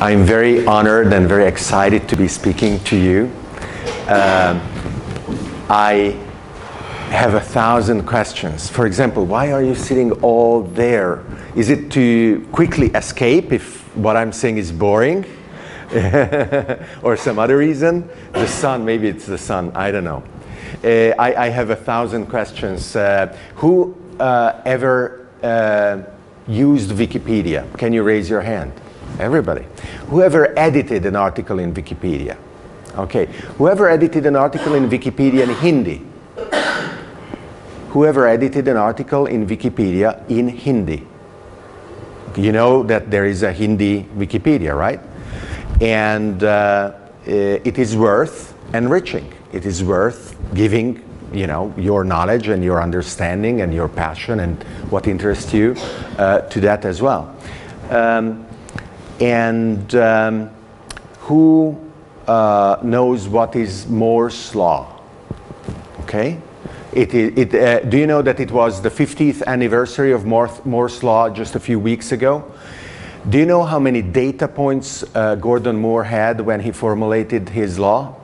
I'm very honored and very excited to be speaking to you. Um, I have a thousand questions. For example, why are you sitting all there? Is it to quickly escape if what I'm saying is boring? or some other reason? The sun, maybe it's the sun, I don't know. Uh, I, I, have a thousand questions. Uh, who uh, ever uh, used Wikipedia? Can you raise your hand? Everybody. Whoever edited an article in Wikipedia? Okay. Whoever edited an article in Wikipedia in Hindi? whoever edited an article in Wikipedia in Hindi. You know that there is a Hindi Wikipedia, right? And uh, it is worth enriching. It is worth giving, you know, your knowledge and your understanding and your passion and what interests you uh, to that as well. Um, and um, who uh, knows what is Moore's law? Okay? It, it, uh, do you know that it was the 50th anniversary of Moore's Law just a few weeks ago? Do you know how many data points uh, Gordon Moore had when he formulated his law?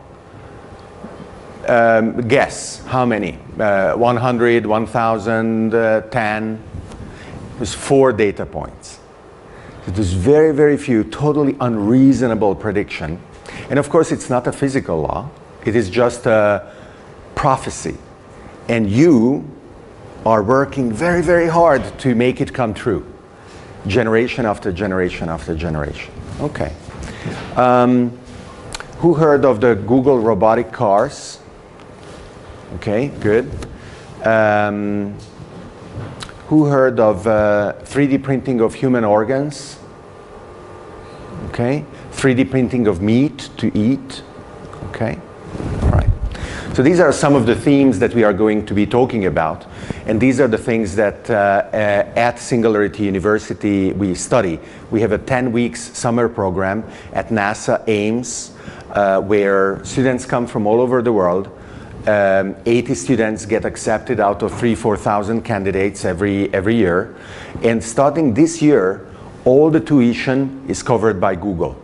Um, guess, how many? Uh, 100, 1,000, uh, 10? It was four data points. Was very, very few, totally unreasonable prediction. And of course, it's not a physical law. It is just a prophecy and you are working very, very hard to make it come true, generation after generation after generation. Okay. Um, who heard of the Google robotic cars? Okay, good. Um, who heard of uh, 3D printing of human organs? Okay. 3D printing of meat to eat? Okay. So these are some of the themes that we are going to be talking about. And these are the things that uh, uh, at Singularity University we study. We have a 10 weeks summer program at NASA Ames uh, where students come from all over the world. Um, 80 students get accepted out of three, 4,000 candidates every, every year. And starting this year, all the tuition is covered by Google.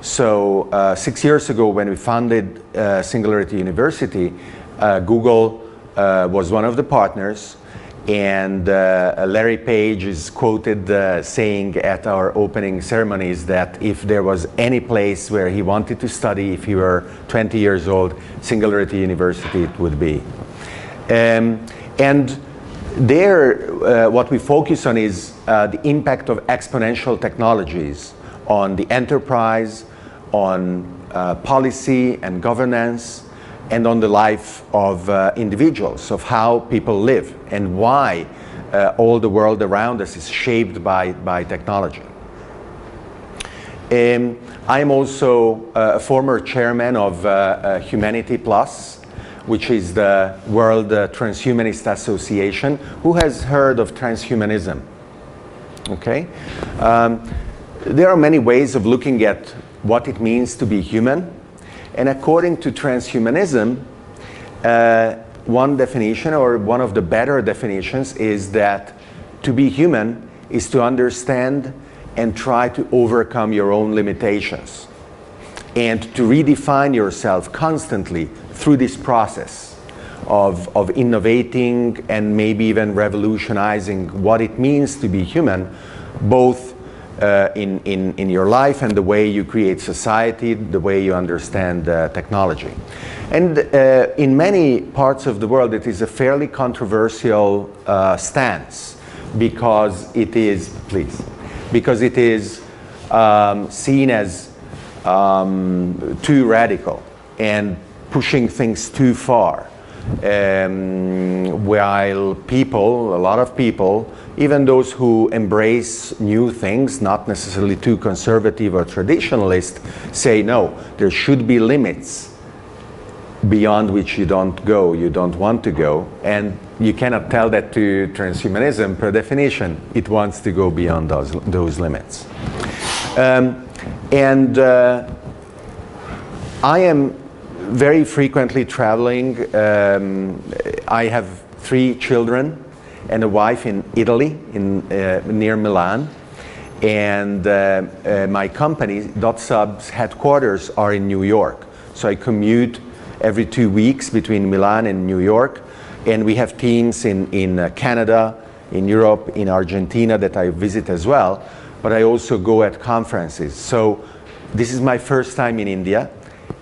So uh, six years ago, when we founded uh, Singularity University, uh, Google uh, was one of the partners, and uh, Larry Page is quoted uh, saying at our opening ceremonies that if there was any place where he wanted to study, if he were 20 years old, Singularity University it would be. Um, and there, what we focus on is the impact of exponential technologies on the enterprise, on uh, policy and governance and on the life of uh, individuals, of how people live and why uh, all the world around us is shaped by, by technology. Um, I'm also uh, a former chairman of uh, uh, Humanity Plus, which is the World Transhumanist Association. Who has heard of transhumanism? Okay. Um, there are many ways of looking at what it means to be human. And according to transhumanism, uh, one definition or one of the better definitions is that to be human is to understand and try to overcome your own limitations and to redefine yourself constantly through this process of, of innovating and maybe even revolutionizing what it means to be human, both uh, in, in, in your life and the way you create society, the way you understand uh, technology. And uh, in many parts of the world, it is a fairly controversial uh, stance because it is, please, because it is um, seen as um, too radical and pushing things too far. Um, while people, a lot of people, even those who embrace new things, not necessarily too conservative or traditionalist, say no, there should be limits beyond which you don't go, you don't want to go. And you cannot tell that to transhumanism per definition. It wants to go beyond those, those limits. Um, and uh, I am very frequently traveling. Um, I have three children and a wife in Italy, in, uh, near Milan. And uh, uh, my company, DotSub's headquarters are in New York. So I commute every two weeks between Milan and New York. And we have teams in, in uh, Canada, in Europe, in Argentina that I visit as well. But I also go at conferences. So this is my first time in India.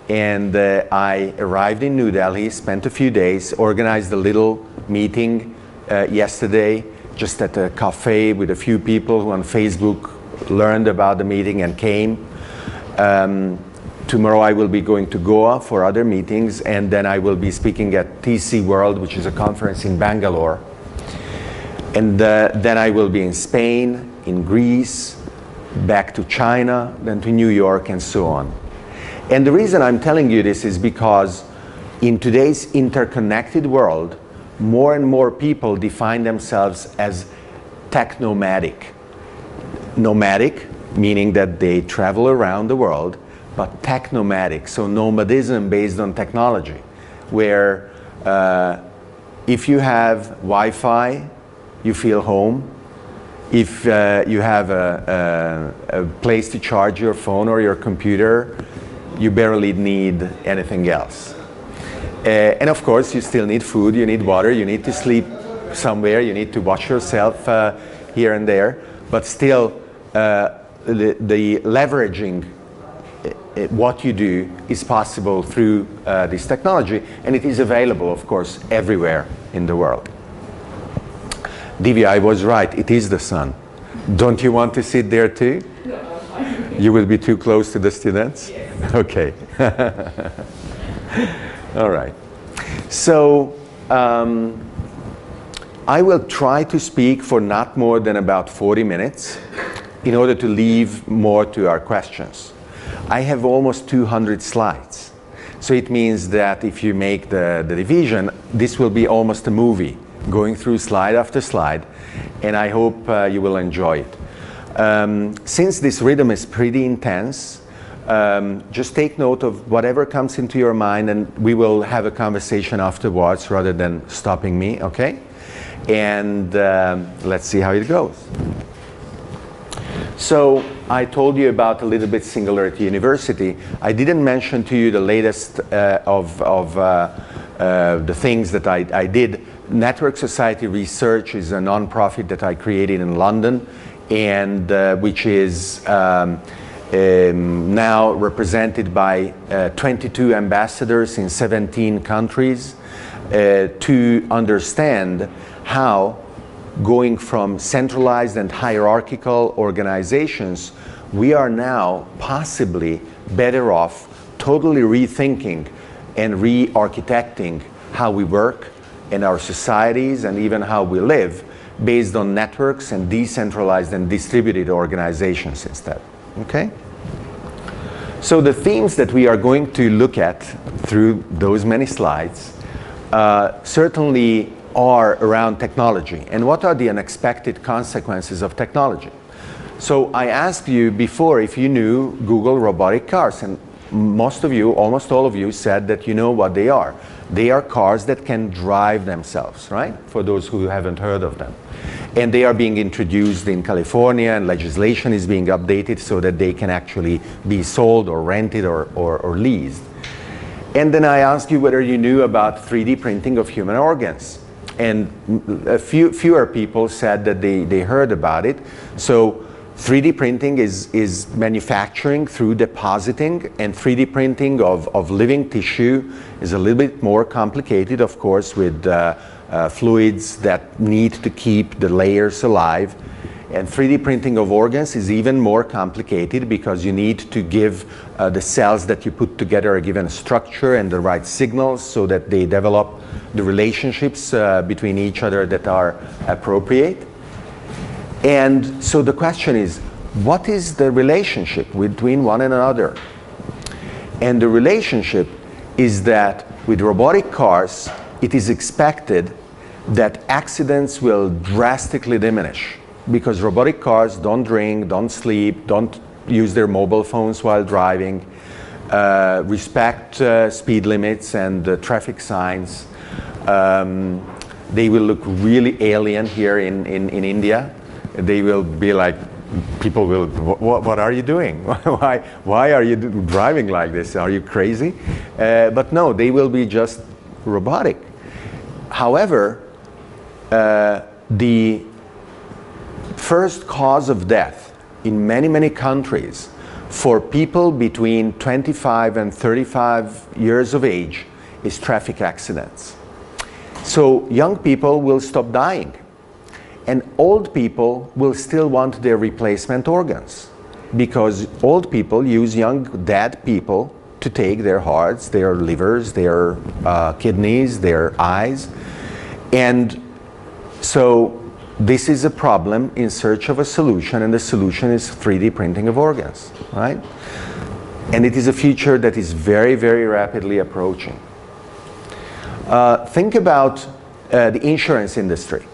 And uh, I arrived in New Delhi, spent a few days, organized a little meeting uh, yesterday, just at a cafe with a few people who on Facebook learned about the meeting and came. Um, tomorrow I will be going to Goa for other meetings, and then I will be speaking at TC World, which is a conference in Bangalore. And uh, then I will be in Spain, in Greece, back to China, then to New York, and so on. And the reason I'm telling you this is because in today's interconnected world, more and more people define themselves as tech nomadic. Nomadic, meaning that they travel around the world, but tech nomadic, so nomadism based on technology, where uh, if you have Wi Fi, you feel home. If uh, you have a, a, a place to charge your phone or your computer, you barely need anything else. Uh, and of course, you still need food, you need water, you need to sleep somewhere, you need to watch yourself uh, here and there. But still, uh, the, the, leveraging uh, uh, what you do is possible through uh, this technology, and it is available, of course, everywhere in the world. DVI was right, it is the sun. Don't you want to sit there too? You will be too close to the students? Okay. All right. So um, I will try to speak for not more than about 40 minutes in order to leave more to our questions. I have almost 200 slides. So it means that if you make the, the division, this will be almost a movie, going through slide after slide, and I hope uh, you will enjoy it. Um, since this rhythm is pretty intense, um, just take note of whatever comes into your mind and we will have a conversation afterwards rather than stopping me, okay? And um, let's see how it goes. So I told you about a little bit Singularity University. I didn't mention to you the latest uh, of, of uh, uh, the things that I, I did. Network Society Research is a nonprofit that I created in London and uh, which is um, um, now represented by uh, 22 ambassadors in 17 countries uh, to understand how going from centralized and hierarchical organizations, we are now possibly better off totally rethinking and re-architecting how we work in our societies and even how we live based on networks and decentralized and distributed organizations instead. Okay? So the themes that we are going to look at through those many slides uh, certainly are around technology and what are the unexpected consequences of technology. So I asked you before if you knew Google robotic cars and most of you, almost all of you said that you know what they are. They are cars that can drive themselves, right? For those who haven't heard of them. And they are being introduced in California, and legislation is being updated so that they can actually be sold or rented or, or, or leased. And then I asked you whether you knew about 3D printing of human organs. And a few, fewer people said that they, they heard about it. So 3D printing is, is manufacturing through depositing, and 3D printing of, of living tissue is a little bit more complicated, of course, with uh, uh, fluids that need to keep the layers alive. And 3D printing of organs is even more complicated because you need to give uh, the cells that you put together a given structure and the right signals so that they develop the relationships uh, between each other that are appropriate. And so the question is, what is the relationship between one and another? And the relationship is that with robotic cars, it is expected that accidents will drastically diminish because robotic cars don't drink, don't sleep, don't use their mobile phones while driving, uh, respect uh, speed limits and uh, traffic signs. Um, they will look really alien here in, in, in India they will be like people will, what, what are you doing? why, why are you driving like this? Are you crazy? Uh, but no, they will be just robotic. However, uh, the first cause of death in many, many countries for people between 25 and 35 years of age is traffic accidents. So young people will stop dying and old people will still want their replacement organs because old people use young dead people to take their hearts, their livers, their uh, kidneys, their eyes. And so this is a problem in search of a solution, and the solution is 3D printing of organs, right? And it is a future that is very, very rapidly approaching. Uh, think about uh, the insurance industry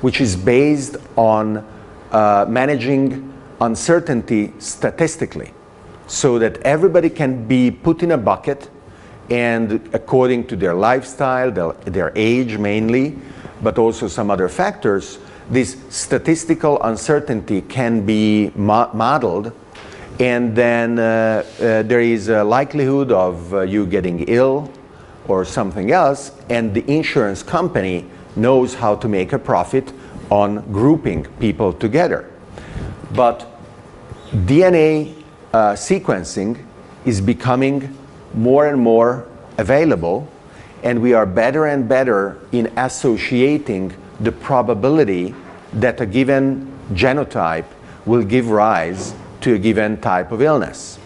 which is based on uh, managing uncertainty statistically so that everybody can be put in a bucket and according to their lifestyle, their, their age mainly, but also some other factors, this statistical uncertainty can be mo modeled and then uh, uh, there is a likelihood of uh, you getting ill or something else and the insurance company knows how to make a profit on grouping people together. But DNA uh, sequencing is becoming more and more available, and we are better and better in associating the probability that a given genotype will give rise to a given type of illness.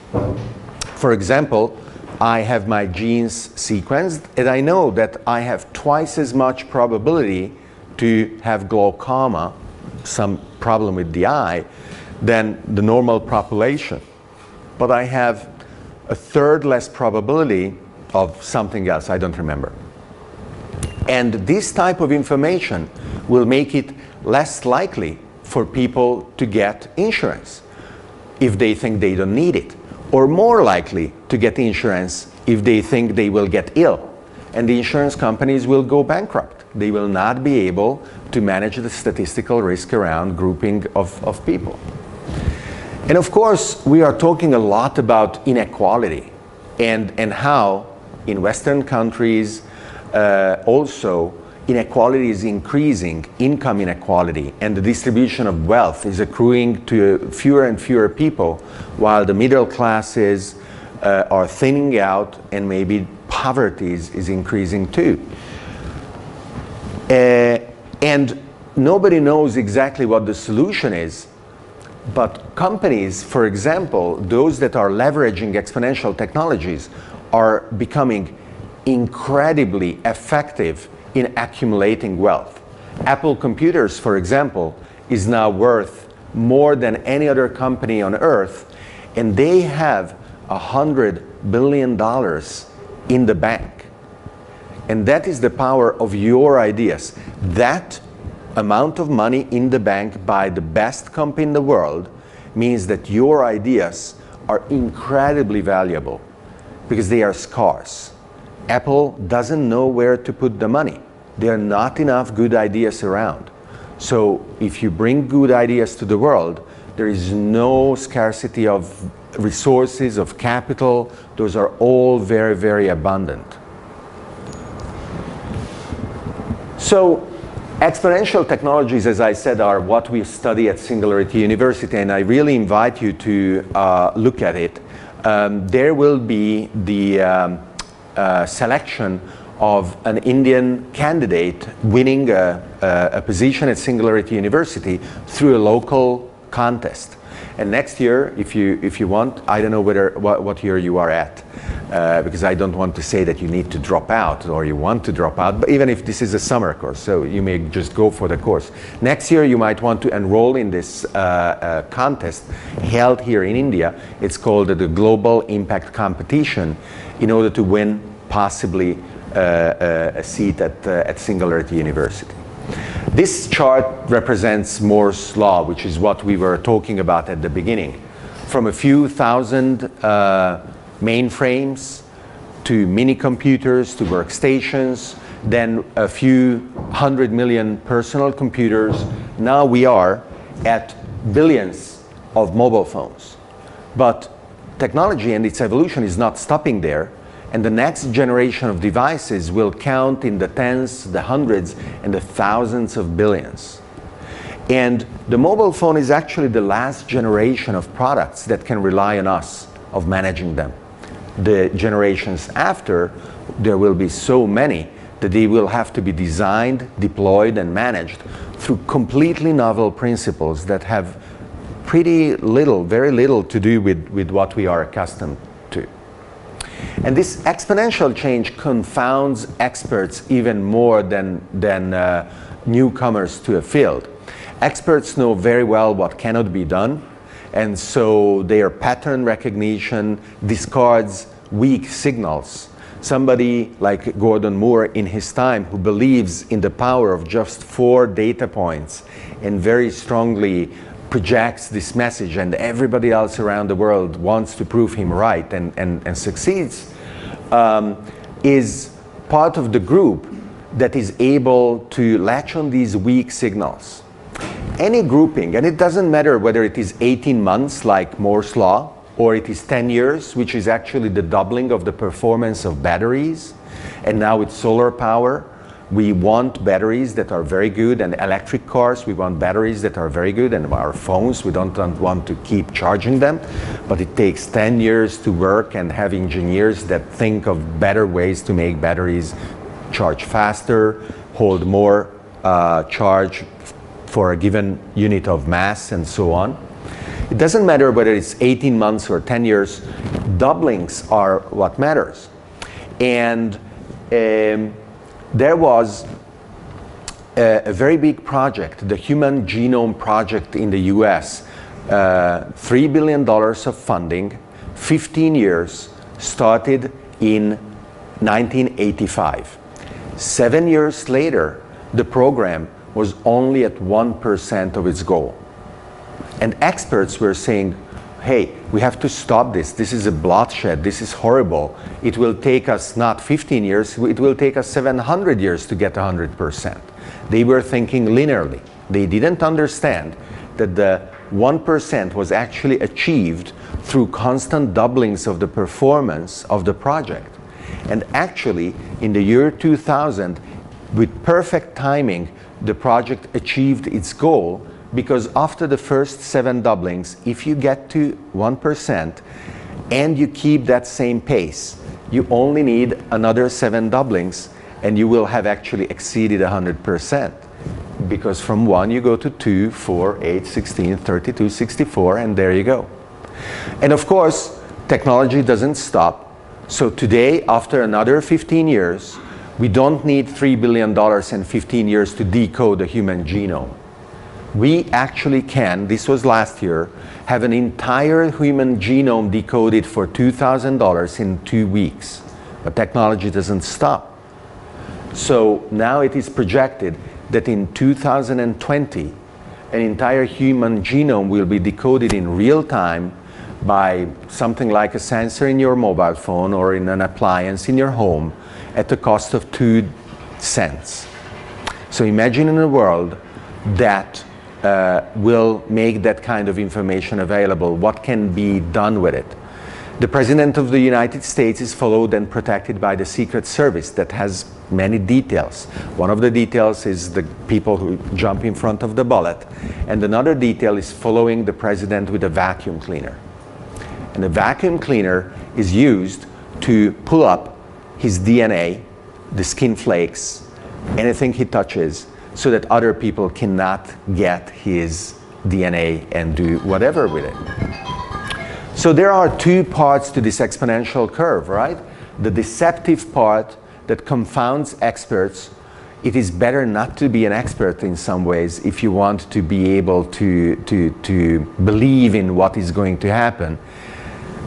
For example, I have my genes sequenced, and I know that I have twice as much probability to have glaucoma, some problem with the eye, than the normal population. But I have a third less probability of something else, I don't remember. And this type of information will make it less likely for people to get insurance if they think they don't need it or more likely to get insurance if they think they will get ill. And the insurance companies will go bankrupt. They will not be able to manage the statistical risk around grouping of, of people. And of course, we are talking a lot about inequality and, and how in Western countries uh, also inequality is increasing, income inequality, and the distribution of wealth is accruing to fewer and fewer people, while the middle classes uh, are thinning out and maybe poverty is, is increasing too. Uh, and nobody knows exactly what the solution is, but companies, for example, those that are leveraging exponential technologies, are becoming incredibly effective in accumulating wealth. Apple Computers, for example, is now worth more than any other company on earth, and they have a hundred billion dollars in the bank. And that is the power of your ideas. That amount of money in the bank by the best company in the world means that your ideas are incredibly valuable because they are scarce. Apple doesn't know where to put the money. There are not enough good ideas around. So if you bring good ideas to the world, there is no scarcity of resources, of capital. Those are all very, very abundant. So exponential technologies, as I said, are what we study at Singularity University, and I really invite you to uh, look at it. Um, there will be the um, uh, selection of an Indian candidate winning a, a, a position at Singularity University through a local contest. And next year, if you, if you want, I don't know whether, what, what year you are at, uh, because I don't want to say that you need to drop out or you want to drop out, but even if this is a summer course, so you may just go for the course. Next year, you might want to enroll in this uh, uh, contest held here in India. It's called the Global Impact Competition in order to win possibly uh, uh, a seat at, uh, at Singularity University. This chart represents Moore's law, which is what we were talking about at the beginning. From a few thousand uh, mainframes to mini computers to workstations, then a few hundred million personal computers. Now we are at billions of mobile phones. But technology and its evolution is not stopping there, and the next generation of devices will count in the tens, the hundreds, and the thousands of billions. And the mobile phone is actually the last generation of products that can rely on us of managing them. The generations after, there will be so many that they will have to be designed, deployed, and managed through completely novel principles that have pretty little, very little to do with, with what we are accustomed to. And this exponential change confounds experts even more than, than uh, newcomers to a field. Experts know very well what cannot be done, and so their pattern recognition discards weak signals. Somebody like Gordon Moore in his time who believes in the power of just four data points and very strongly projects this message and everybody else around the world wants to prove him right and, and, and succeeds um, is part of the group that is able to latch on these weak signals. Any grouping, and it doesn't matter whether it is 18 months like Moore's Law, or it is 10 years, which is actually the doubling of the performance of batteries, and now with solar power, we want batteries that are very good, and electric cars, we want batteries that are very good, and our phones, we don't want to keep charging them, but it takes 10 years to work and have engineers that think of better ways to make batteries charge faster, hold more uh, charge for a given unit of mass and so on. It doesn't matter whether it's 18 months or 10 years, doublings are what matters. And um, there was a, a, very big project, the Human Genome Project in the US, uh, $3 billion of funding, 15 years, started in 1985. Seven years later, the program was only at 1% of its goal. And experts were saying, hey, we have to stop this. This is a bloodshed. This is horrible. It will take us not 15 years, it will take us 700 years to get 100%. They were thinking linearly. They didn't understand that the 1% was actually achieved through constant doublings of the performance of the project. And actually, in the year 2000, with perfect timing, the project achieved its goal because after the first seven doublings, if you get to 1% and you keep that same pace, you only need another seven doublings and you will have actually exceeded 100%. Because from 1 you go to 2, 4, 8, 16, 32, 64, and there you go. And of course, technology doesn't stop. So today, after another 15 years, we don't need $3 billion and in 15 years to decode the human genome. We actually can, this was last year, have an entire human genome decoded for $2,000 in two weeks. But technology doesn't stop. So now it is projected that in 2020, an entire human genome will be decoded in real time by something like a sensor in your mobile phone or in an appliance in your home at the cost of two cents. So imagine in a world that uh, will make that kind of information available, what can be done with it. The President of the United States is followed and protected by the Secret Service that has many details. One of the details is the people who jump in front of the bullet, and another detail is following the President with a vacuum cleaner. And the vacuum cleaner is used to pull up his DNA, the skin flakes, anything he touches, so that other people cannot get his DNA and do whatever with it. So there are two parts to this exponential curve, right? The deceptive part that confounds experts. It is better not to be an expert in some ways if you want to be able to, to, to believe in what is going to happen.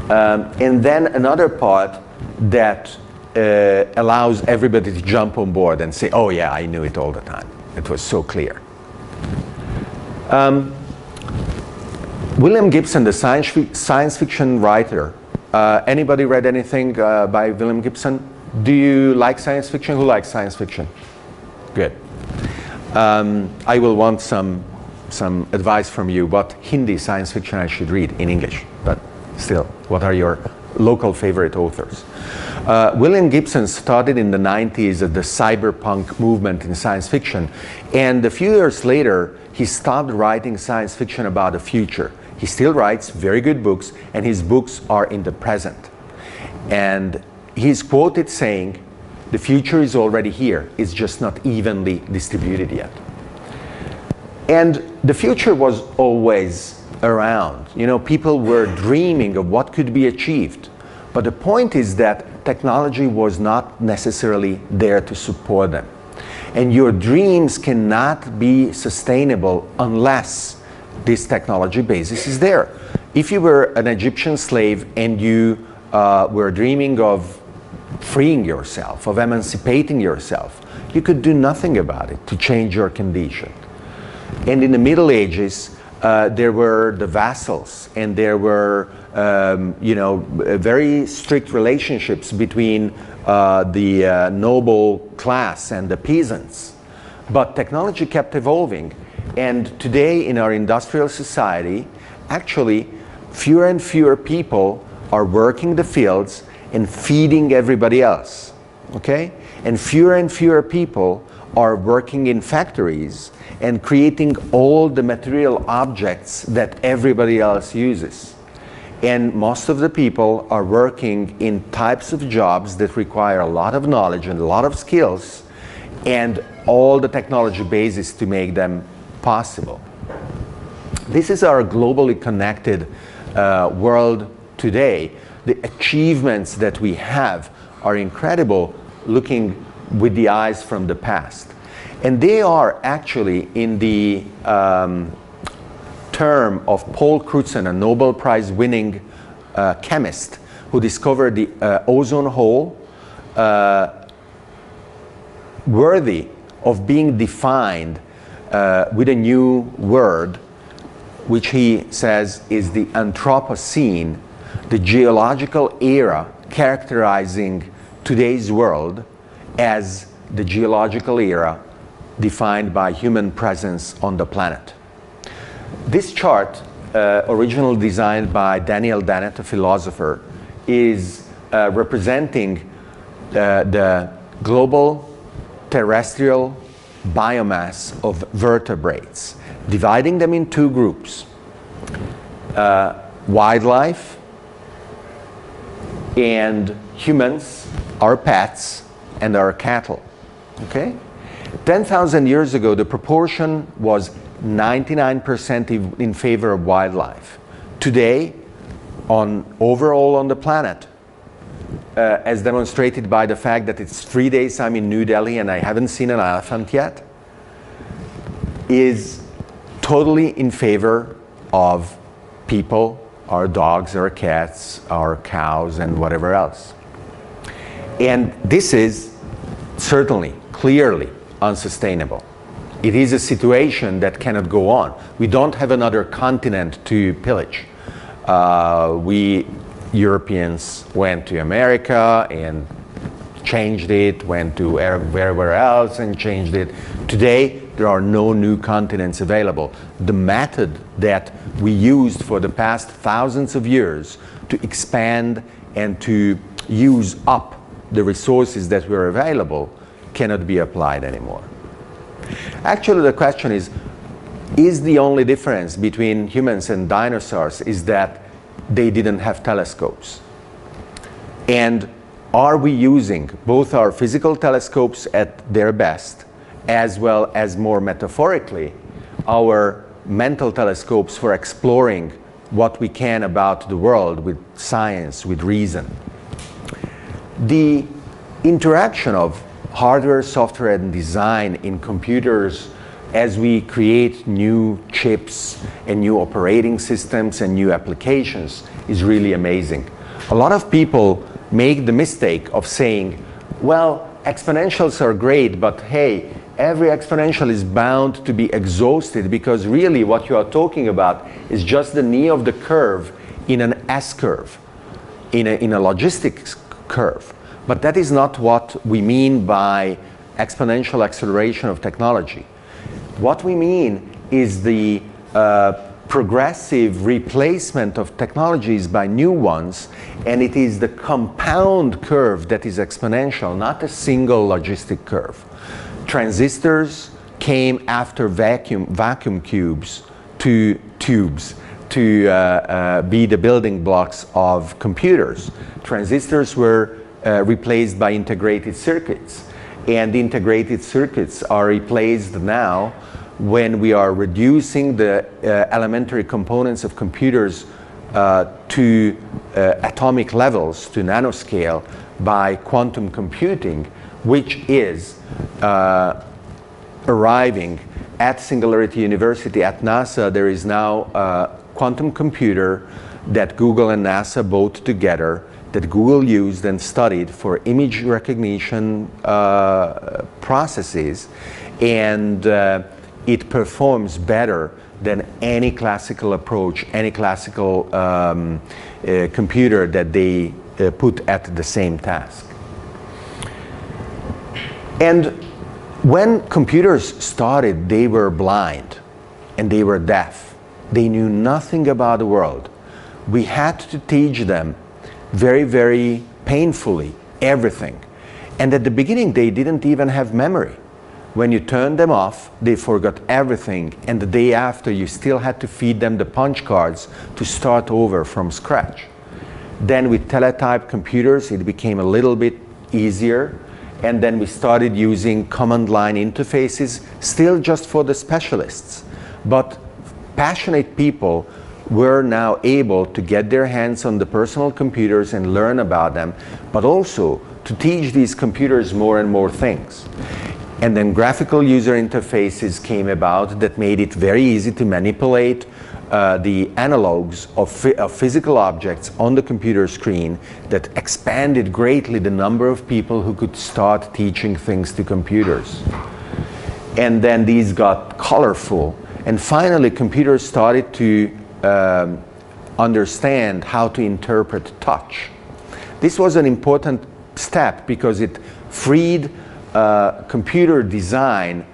Um, and then another part that uh, allows everybody to jump on board and say, oh yeah, I knew it all the time. It was so clear. Um, William Gibson, the science, science fiction writer, uh, anybody read anything uh, by William Gibson? Do you like science fiction? Who likes science fiction? Good. Um, I will want some some advice from you what Hindi science fiction I should read in English. But still, what are your local favorite authors? Uh, William Gibson started in the 90s the cyberpunk movement in science fiction, and a few years later, he stopped writing science fiction about the future. He still writes very good books, and his books are in the present. And he's quoted saying, The future is already here, it's just not evenly distributed yet. And the future was always around. You know, people were dreaming of what could be achieved. But the point is that technology was not necessarily there to support them. And your dreams cannot be sustainable unless this technology basis is there. If you were an Egyptian slave and you uh, were dreaming of freeing yourself, of emancipating yourself, you could do nothing about it to change your condition. And in the Middle Ages, uh, there were the vassals and there were um, you know, very strict relationships between uh, the uh, noble class and the peasants. But technology kept evolving. And today in our industrial society, actually, fewer and fewer people are working the fields and feeding everybody else. Okay? And fewer and fewer people are working in factories and creating all the material objects that everybody else uses. And most of the people are working in types of jobs that require a lot of knowledge and a lot of skills and all the technology basis to make them possible. This is our globally connected uh, world today. The achievements that we have are incredible looking with the eyes from the past. And they are actually in the um, term of Paul Crutzen, a Nobel Prize winning uh, chemist who discovered the uh, ozone hole, uh, worthy of being defined uh, with a new word, which he says is the Anthropocene, the geological era characterizing today's world as the geological era defined by human presence on the planet. This chart, uh, originally designed by Daniel Dennett, a philosopher, is uh, representing uh, the global terrestrial biomass of vertebrates, dividing them in two groups uh, wildlife and humans, our pets, and our cattle. Okay? 10,000 years ago, the proportion was 99% in favor of wildlife. Today, on overall on the planet, uh, as demonstrated by the fact that it's three days I'm in New Delhi and I haven't seen an elephant yet, is totally in favor of people, our dogs, our cats, our cows, and whatever else. And this is certainly, clearly unsustainable. It is a situation that cannot go on. We don't have another continent to pillage. Uh, we Europeans went to America and changed it, went to everywhere else and changed it. Today, there are no new continents available. The method that we used for the past thousands of years to expand and to use up the resources that were available cannot be applied anymore. Actually, the question is, is the only difference between humans and dinosaurs is that they didn't have telescopes? And are we using both our physical telescopes at their best, as well as more metaphorically, our mental telescopes for exploring what we can about the world with science, with reason? The interaction of hardware, software, and design in computers as we create new chips and new operating systems and new applications is really amazing. A lot of people make the mistake of saying, well, exponentials are great, but hey, every exponential is bound to be exhausted because really what you are talking about is just the knee of the curve in an S curve, in a, in a logistics curve. But that is not what we mean by exponential acceleration of technology. What we mean is the uh, progressive replacement of technologies by new ones, and it is the compound curve that is exponential, not a single logistic curve. Transistors came after vacuum, vacuum cubes to tubes to uh, uh, be the building blocks of computers. Transistors were uh, replaced by integrated circuits, and integrated circuits are replaced now when we are reducing the uh, elementary components of computers uh, to uh, atomic levels, to nanoscale, by quantum computing, which is arriving at Singularity University at NASA. There is now a quantum computer that Google and NASA both together that Google used and studied for image recognition uh, processes and uh, it performs better than any classical approach, any classical um, uh, computer that they uh, put at the same task. And when computers started, they were blind and they were deaf. They knew nothing about the world. We had to teach them very, very painfully everything. And at the beginning, they didn't even have memory. When you turned them off, they forgot everything, and the day after, you still had to feed them the punch cards to start over from scratch. Then, with teletype computers, it became a little bit easier, and then we started using command line interfaces, still just for the specialists. But passionate people were now able to get their hands on the personal computers and learn about them, but also to teach these computers more and more things. And then graphical user interfaces came about that made it very easy to manipulate uh, the analogs of, of, physical objects on the computer screen that expanded greatly the number of people who could start teaching things to computers. And then these got colorful. And finally, computers started to um, understand how to interpret touch. This was an important step because it freed uh, computer design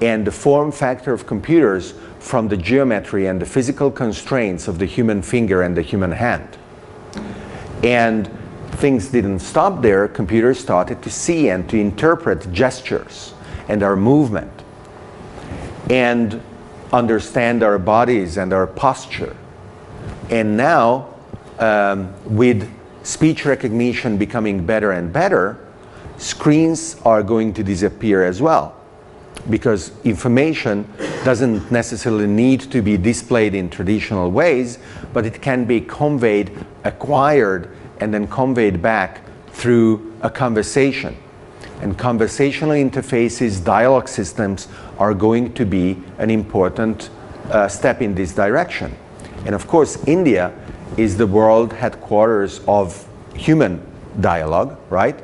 and the form factor of computers from the geometry and the physical constraints of the human finger and the human hand. And things didn't stop there. Computers started to see and to interpret gestures and our movement and understand our bodies and our posture. And now, um, with speech recognition becoming better and better, screens are going to disappear as well because information doesn't necessarily need to be displayed in traditional ways, but it can be conveyed, acquired, and then conveyed back through a conversation. And conversational interfaces, dialogue systems are going to be an important uh, step in this direction. And of course, India is the world headquarters of human dialogue, right?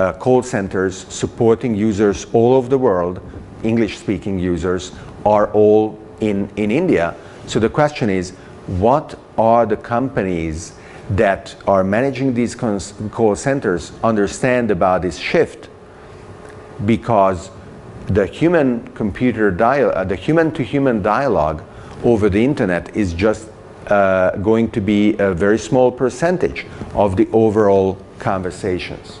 uh, call centers supporting users all over the world, English speaking users, are all in, in India. So the question is what are the companies that are managing these call centers understand about this shift? Because the human computer dialogue, uh, the human to human dialogue over the internet is just uh, going to be a very small percentage of the overall conversations.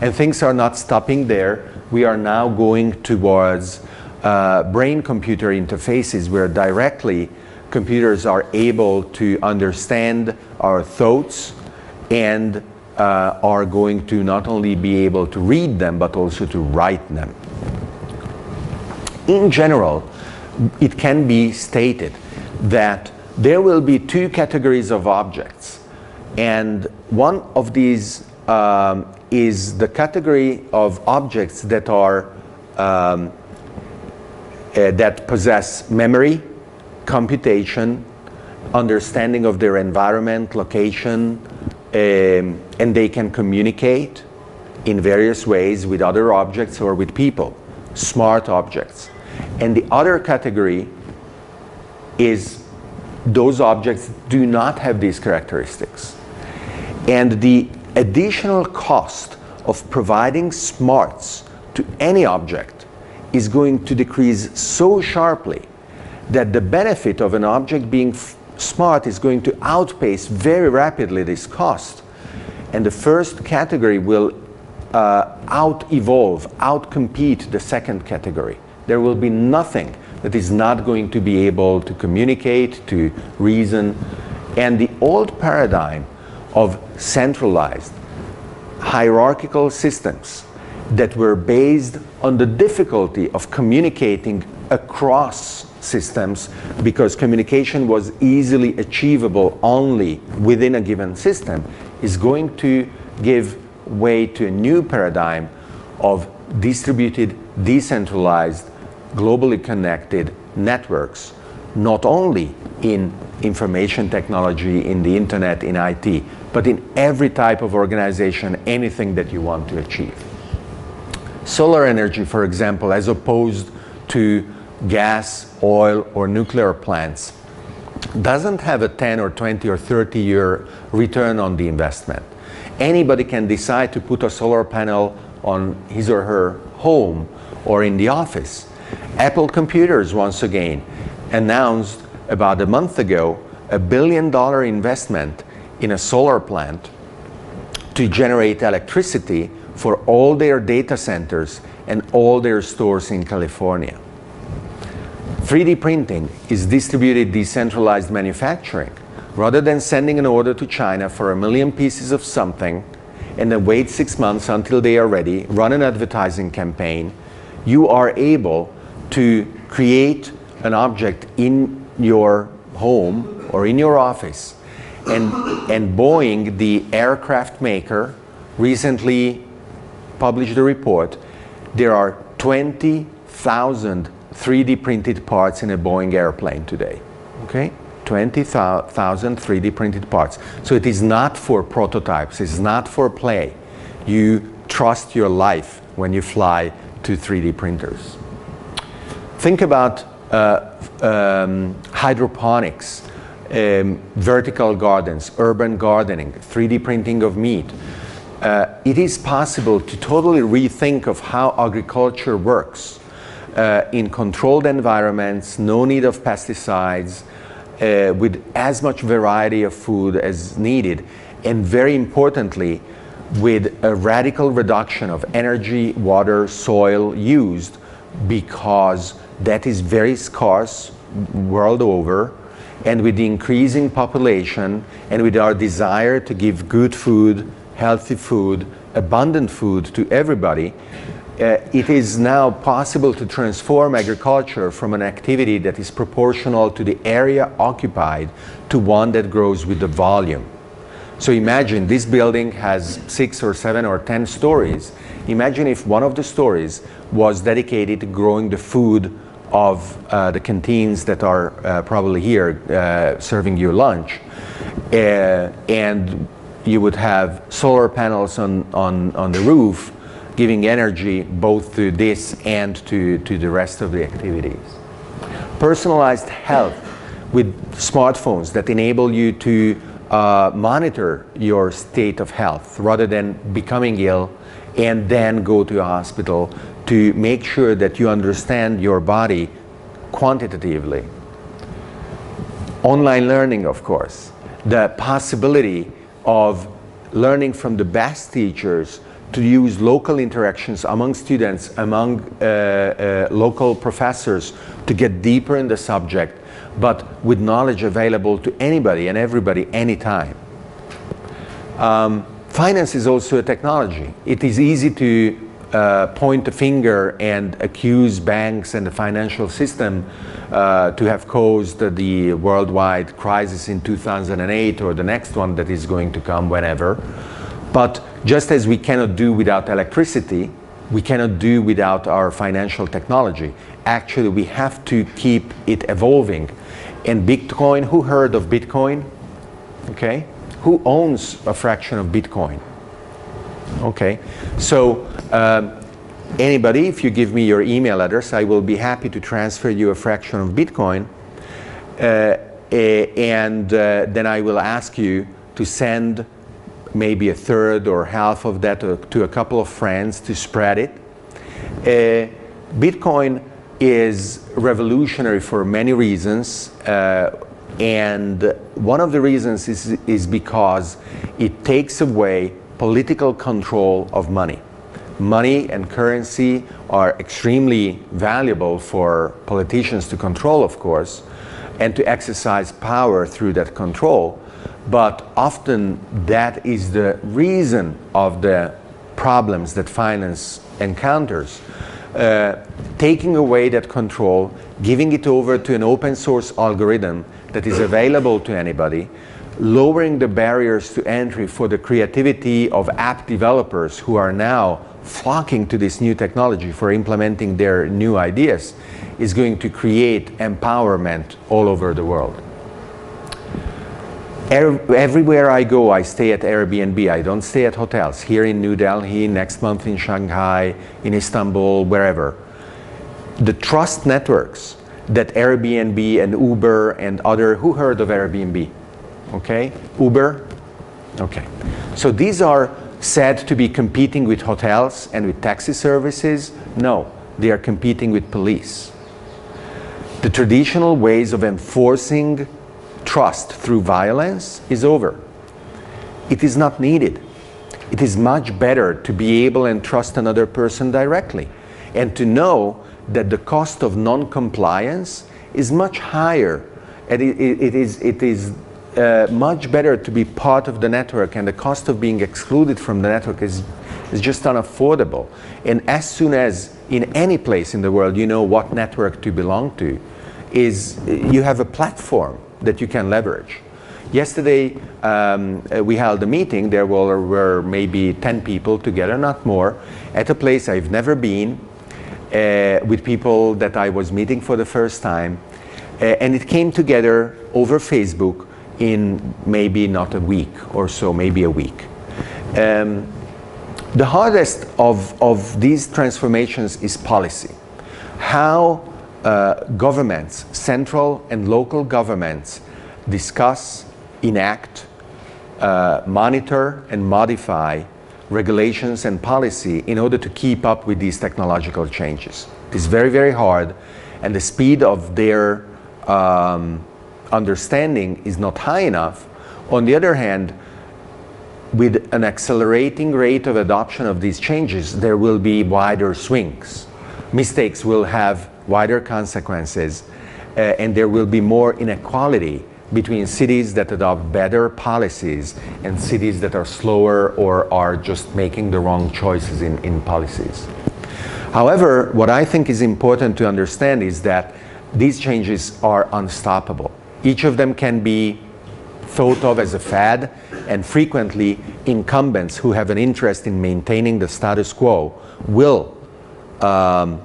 And things are not stopping there. We are now going towards uh, brain-computer interfaces where directly computers are able to understand our thoughts and uh, are going to not only be able to read them but also to write them. In general, it can be stated that there will be two categories of objects and one of these um, is the category of objects that are um, uh, that possess memory, computation, understanding of their environment, location, um, and they can communicate in various ways with other objects or with people, smart objects. And the other category is those objects do not have these characteristics. And the additional cost of providing smarts to any object is going to decrease so sharply that the benefit of an object being smart is going to outpace very rapidly this cost. And the first category will uh, out-evolve, out-compete the second category. There will be nothing that is not going to be able to communicate, to reason. And the old paradigm of centralized, hierarchical systems that were based on the difficulty of communicating across systems because communication was easily achievable only within a given system is going to give way to a new paradigm of distributed, decentralized, globally connected networks, not only in information technology, in the internet, in IT, but in every type of organization, anything that you want to achieve. Solar energy, for example, as opposed to gas, oil, or nuclear plants, doesn't have a 10 or 20 or 30 year return on the investment. Anybody can decide to put a solar panel on his or her home or in the office. Apple Computers, once again, announced about a month ago a billion dollar investment in a solar plant to generate electricity for all their data centers and all their stores in California. 3D printing is distributed decentralized manufacturing. Rather than sending an order to China for a million pieces of something and then wait six months until they are ready, run an advertising campaign, you are able to create an object in your home or in your office. And, and Boeing, the aircraft maker, recently published a report. There are 20,000 3D printed parts in a Boeing airplane today. Okay? 20,000 3D printed parts. So it is not for prototypes, it's not for play. You trust your life when you fly to 3D printers. Think about uh, um, hydroponics, um, vertical gardens, urban gardening, 3D printing of meat. Uh, it is possible to totally rethink of how agriculture works uh, in controlled environments, no need of pesticides, uh, with as much variety of food as needed, and very importantly, with a radical reduction of energy, water, soil used because that is very scarce world over. And with the increasing population and with our desire to give good food, healthy food, abundant food to everybody, uh, it is now possible to transform agriculture from an activity that is proportional to the area occupied to one that grows with the volume. So imagine this building has six or seven or ten stories. Imagine if one of the stories was dedicated to growing the food of uh, the canteens that are uh, probably here uh, serving you lunch. Uh, and you would have solar panels on, on, on the roof giving energy both to this and to, to the rest of the activities. Personalized health with smartphones that enable you to uh, monitor your state of health rather than becoming ill and then go to a hospital to make sure that you understand your body quantitatively. Online learning, of course, the possibility of learning from the best teachers to use local interactions among students, among uh, uh, local professors to get deeper in the subject, but with knowledge available to anybody and everybody anytime. Um, finance is also a technology. It is easy to uh, point a finger and accuse banks and the financial system uh, to have caused the worldwide crisis in 2008 or the next one that is going to come whenever. But just as we cannot do without electricity, we cannot do without our financial technology. Actually, we have to keep it evolving. And Bitcoin, who heard of Bitcoin? Okay. Who owns a fraction of Bitcoin? Okay. So, um, anybody, if you give me your email address, I will be happy to transfer you a fraction of Bitcoin. Uh, and uh, then I will ask you to send maybe a third or half of that to, a couple of friends to spread it. Uh, Bitcoin is revolutionary for many reasons. Uh, and one of the reasons is, is because it takes away political control of money. Money and currency are extremely valuable for politicians to control, of course, and to exercise power through that control. But often that is the reason of the problems that finance encounters. Uh, taking away that control, giving it over to an open source algorithm that is available to anybody, lowering the barriers to entry for the creativity of app developers who are now flocking to this new technology for implementing their new ideas is going to create empowerment all over the world. Everywhere I go, I stay at Airbnb. I don't stay at hotels. Here in New Delhi, next month in Shanghai, in Istanbul, wherever. The trust networks that Airbnb and Uber and other, who heard of Airbnb? Okay, Uber? Okay. So these are said to be competing with hotels and with taxi services. No, they are competing with police. The traditional ways of enforcing trust through violence is over. It is not needed. It is much better to be able and trust another person directly and to know that the cost of non-compliance is much higher. And it, it, is, it is uh, much better to be part of the network and the cost of being excluded from the network is, is just unaffordable. And as soon as in any place in the world you know what network to belong to, is you have a platform that you can leverage. Yesterday, um, uh, we held a meeting. There were, maybe 10 people together, not more, at a place I've never been, uh, with people that I was meeting for the first time. Uh, and it came together over Facebook in maybe not a week or so, maybe a week. Um, the hardest of, of these transformations is policy. How uh, governments, central and local governments, discuss, enact, uh, monitor, and modify regulations and policy in order to keep up with these technological changes. It is very, very hard, and the speed of their um, understanding is not high enough. On the other hand, with an accelerating rate of adoption of these changes, there will be wider swings. Mistakes will have wider consequences, uh, and there will be more inequality between cities that adopt better policies and cities that are slower or are just making the wrong choices in, in policies. However, what I think is important to understand is that these changes are unstoppable. Each of them can be thought of as a fad, and frequently incumbents who have an interest in maintaining the status quo will um,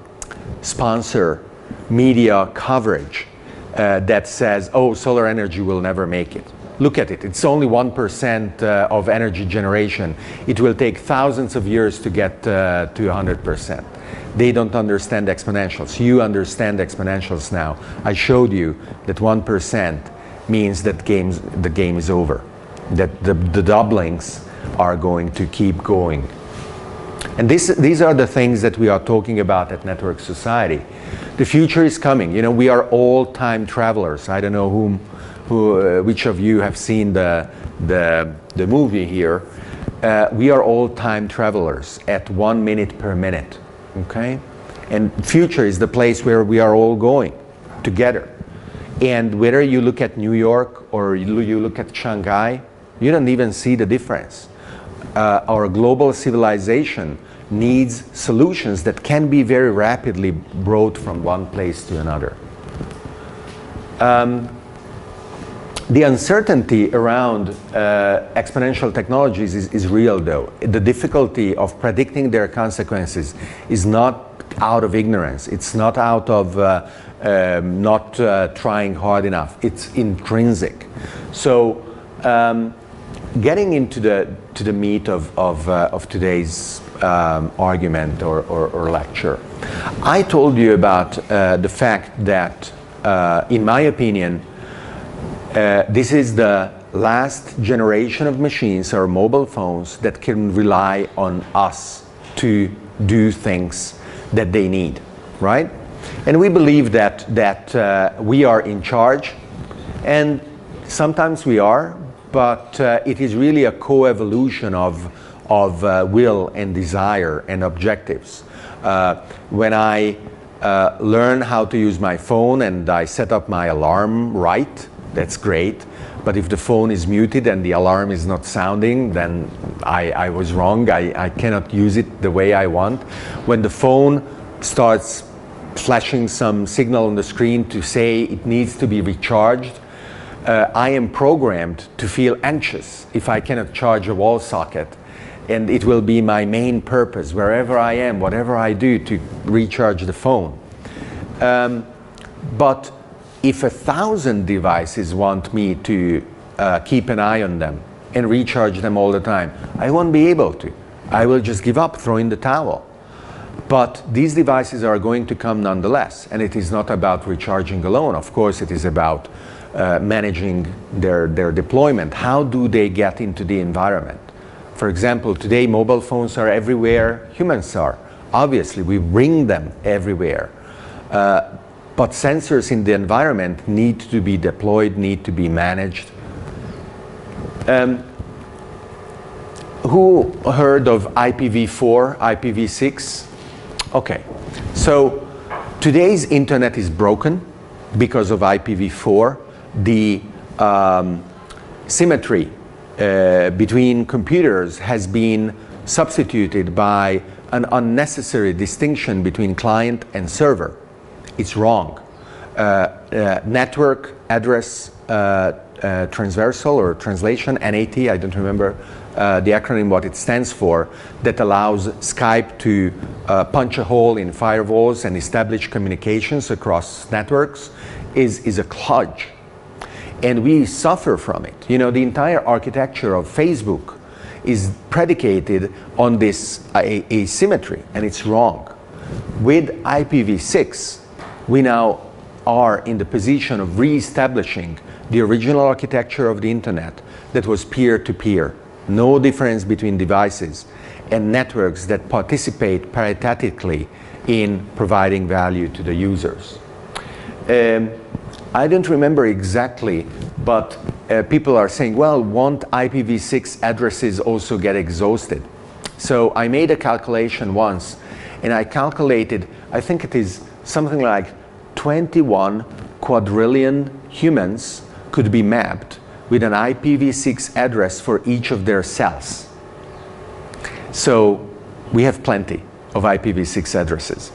sponsor media coverage uh, that says, oh, solar energy will never make it. Look at it, it's only 1% uh, of energy generation. It will take thousands of years to get uh, to 100%. They don't understand exponentials. You understand exponentials now. I showed you that 1% means that games, the game is over, that the, the doublings are going to keep going. And this, these are the things that we are talking about at Network Society. The future is coming. You know, we are all time travelers. I don't know whom, who, uh, which of you have seen the, the, the movie here. Uh, we are all time travelers at one minute per minute. Okay? And future is the place where we are all going together. And whether you look at New York or you look at Shanghai, you don't even see the difference. Uh, our global civilization needs solutions that can be very rapidly brought from one place to another. Um, the uncertainty around uh, exponential technologies is, is, real, though. The difficulty of predicting their consequences is not out of ignorance. It's not out of uh, um, not uh, trying hard enough. It's intrinsic. So, um, getting into the to the meat of of, uh, of today's um, argument or, or, or, lecture. I told you about uh, the fact that, uh, in my opinion, uh, this is the last generation of machines or mobile phones that can rely on us to do things that they need, right? And we believe that, that uh, we are in charge, and sometimes we are, but uh, it is really a co-evolution of, of uh, will and desire and objectives. Uh, when I uh, learn how to use my phone and I set up my alarm right, that's great. But if the phone is muted and the alarm is not sounding, then I, I was wrong. I, I cannot use it the way I want. When the phone starts flashing some signal on the screen to say it needs to be recharged, uh, I am programmed to feel anxious if I cannot charge a wall socket. And it will be my main purpose, wherever I am, whatever I do, to recharge the phone. Um, but if a thousand devices want me to uh, keep an eye on them and recharge them all the time, I won't be able to. I will just give up, throw in the towel. But these devices are going to come nonetheless, and it is not about recharging alone. Of course, it is about uh, managing their, their deployment. How do they get into the environment? For example, today mobile phones are everywhere humans are. Obviously, we bring them everywhere. Uh, but sensors in the environment need to be deployed, need to be managed. Um, who heard of IPv4, IPv6? Okay, so today's internet is broken because of IPv4. The um, symmetry uh, between computers has been substituted by an unnecessary distinction between client and server it's wrong. Uh, uh, network address uh, transversal or translation, NAT, I don't remember the acronym what it stands for, that allows Skype to punch a hole in firewalls and establish communications across networks is, is a kludge. And we suffer from it. You know, the entire architecture of Facebook is predicated on this asymmetry, and it's wrong. With IPv6, we now are in the position of re-establishing the original architecture of the internet that was peer-to-peer, no difference between devices, and networks that participate paritatically in providing value to the users. Um, I don't remember exactly, but uh, people are saying, well, won't IPv6 addresses also get exhausted? So I made a calculation once, and I calculated, I think it is something like 21 quadrillion humans could be mapped with an IPv6 address for each of their cells. So we have plenty of IPv6 addresses.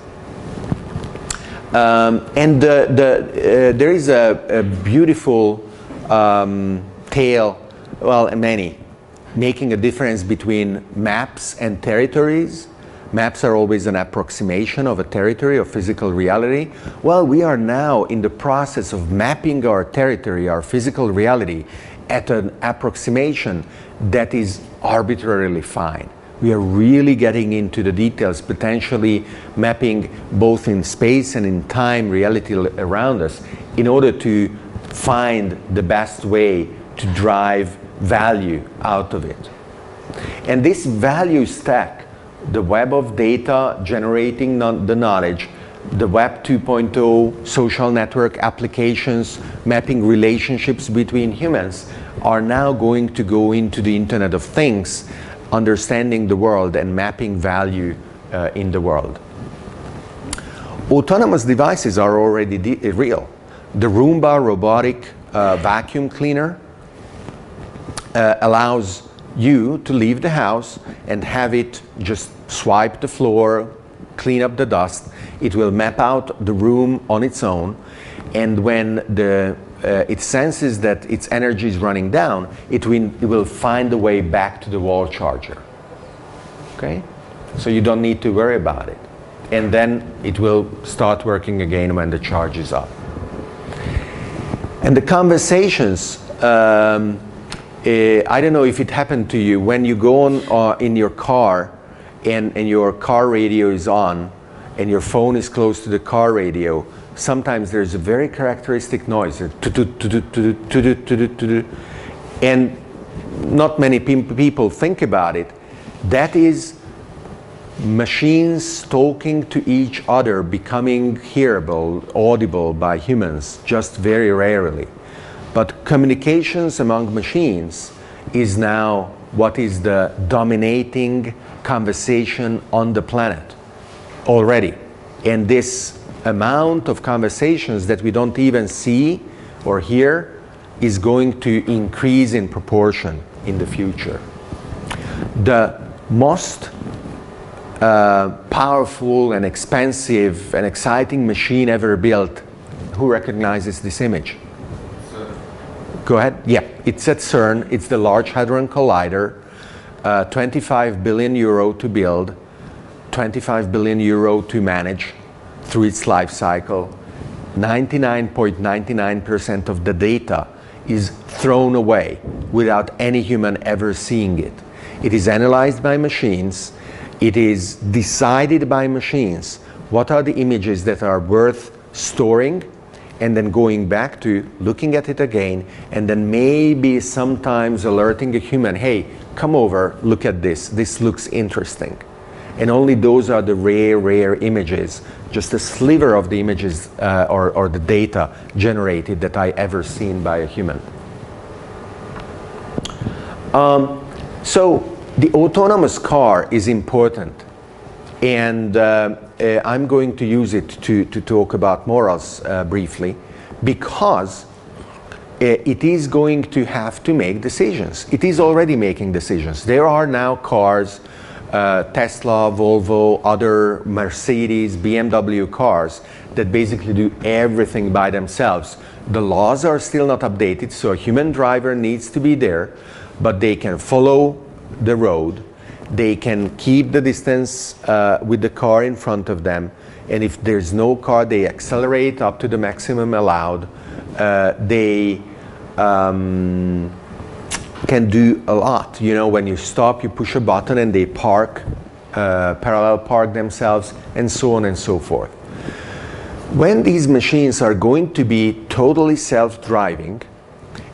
Um, and the, the, uh, there is a, a beautiful um, tale, well, many, making a difference between maps and territories Maps are always an approximation of a territory of physical reality. Well, we are now in the process of mapping our territory, our physical reality, at an approximation that is arbitrarily fine. We are really getting into the details, potentially mapping both in space and in time reality around us in order to find the best way to drive value out of it. And this value stack the web of data generating the knowledge, the Web 2.0 social network applications, mapping relationships between humans are now going to go into the Internet of Things, understanding the world and mapping value uh, in the world. Autonomous devices are already real. The Roomba robotic uh, vacuum cleaner uh, allows you to leave the house and have it just swipe the floor, clean up the dust. It will map out the room on its own. And when the, uh, it senses that its energy is running down, it will, it will find the way back to the wall charger. Okay? So you don't need to worry about it. And then it will start working again when the charge is up. And the conversations, um, uh, I don't know if it happened to you when you go on uh, in your car and, and your car radio is on and your phone is close to the car radio, sometimes there's a very characteristic noise. And not many people think about it. That is machines talking to each other, becoming hearable, audible by humans, just very rarely. But communications among machines is now what is the dominating conversation on the planet already. And this amount of conversations that we don't even see or hear is going to increase in proportion in the future. The most uh, powerful and expensive and exciting machine ever built, who recognizes this image? Go ahead. Yeah, it's at CERN. It's the Large Hadron Collider. Uh, 25 billion euro to build, 25 billion euro to manage through its life cycle. 99.99% of the data is thrown away without any human ever seeing it. It is analyzed by machines. It is decided by machines what are the images that are worth storing and then going back to looking at it again and then maybe sometimes alerting a human, hey, come over, look at this, this looks interesting. And only those are the rare, rare images, just a sliver of the images uh, or, or the data generated that I ever seen by a human. Um, so the autonomous car is important. And uh, uh, I'm going to use it to, to talk about morals uh, briefly because uh, it is going to have to make decisions. It is already making decisions. There are now cars, uh, Tesla, Volvo, other Mercedes, BMW cars that basically do everything by themselves. The laws are still not updated, so a human driver needs to be there, but they can follow the road they can keep the distance uh, with the car in front of them. And if there's no car, they accelerate up to the maximum allowed. Uh, they um, can do a lot. You know, when you stop, you push a button and they park, uh, parallel park themselves, and so on and so forth. When these machines are going to be totally self-driving,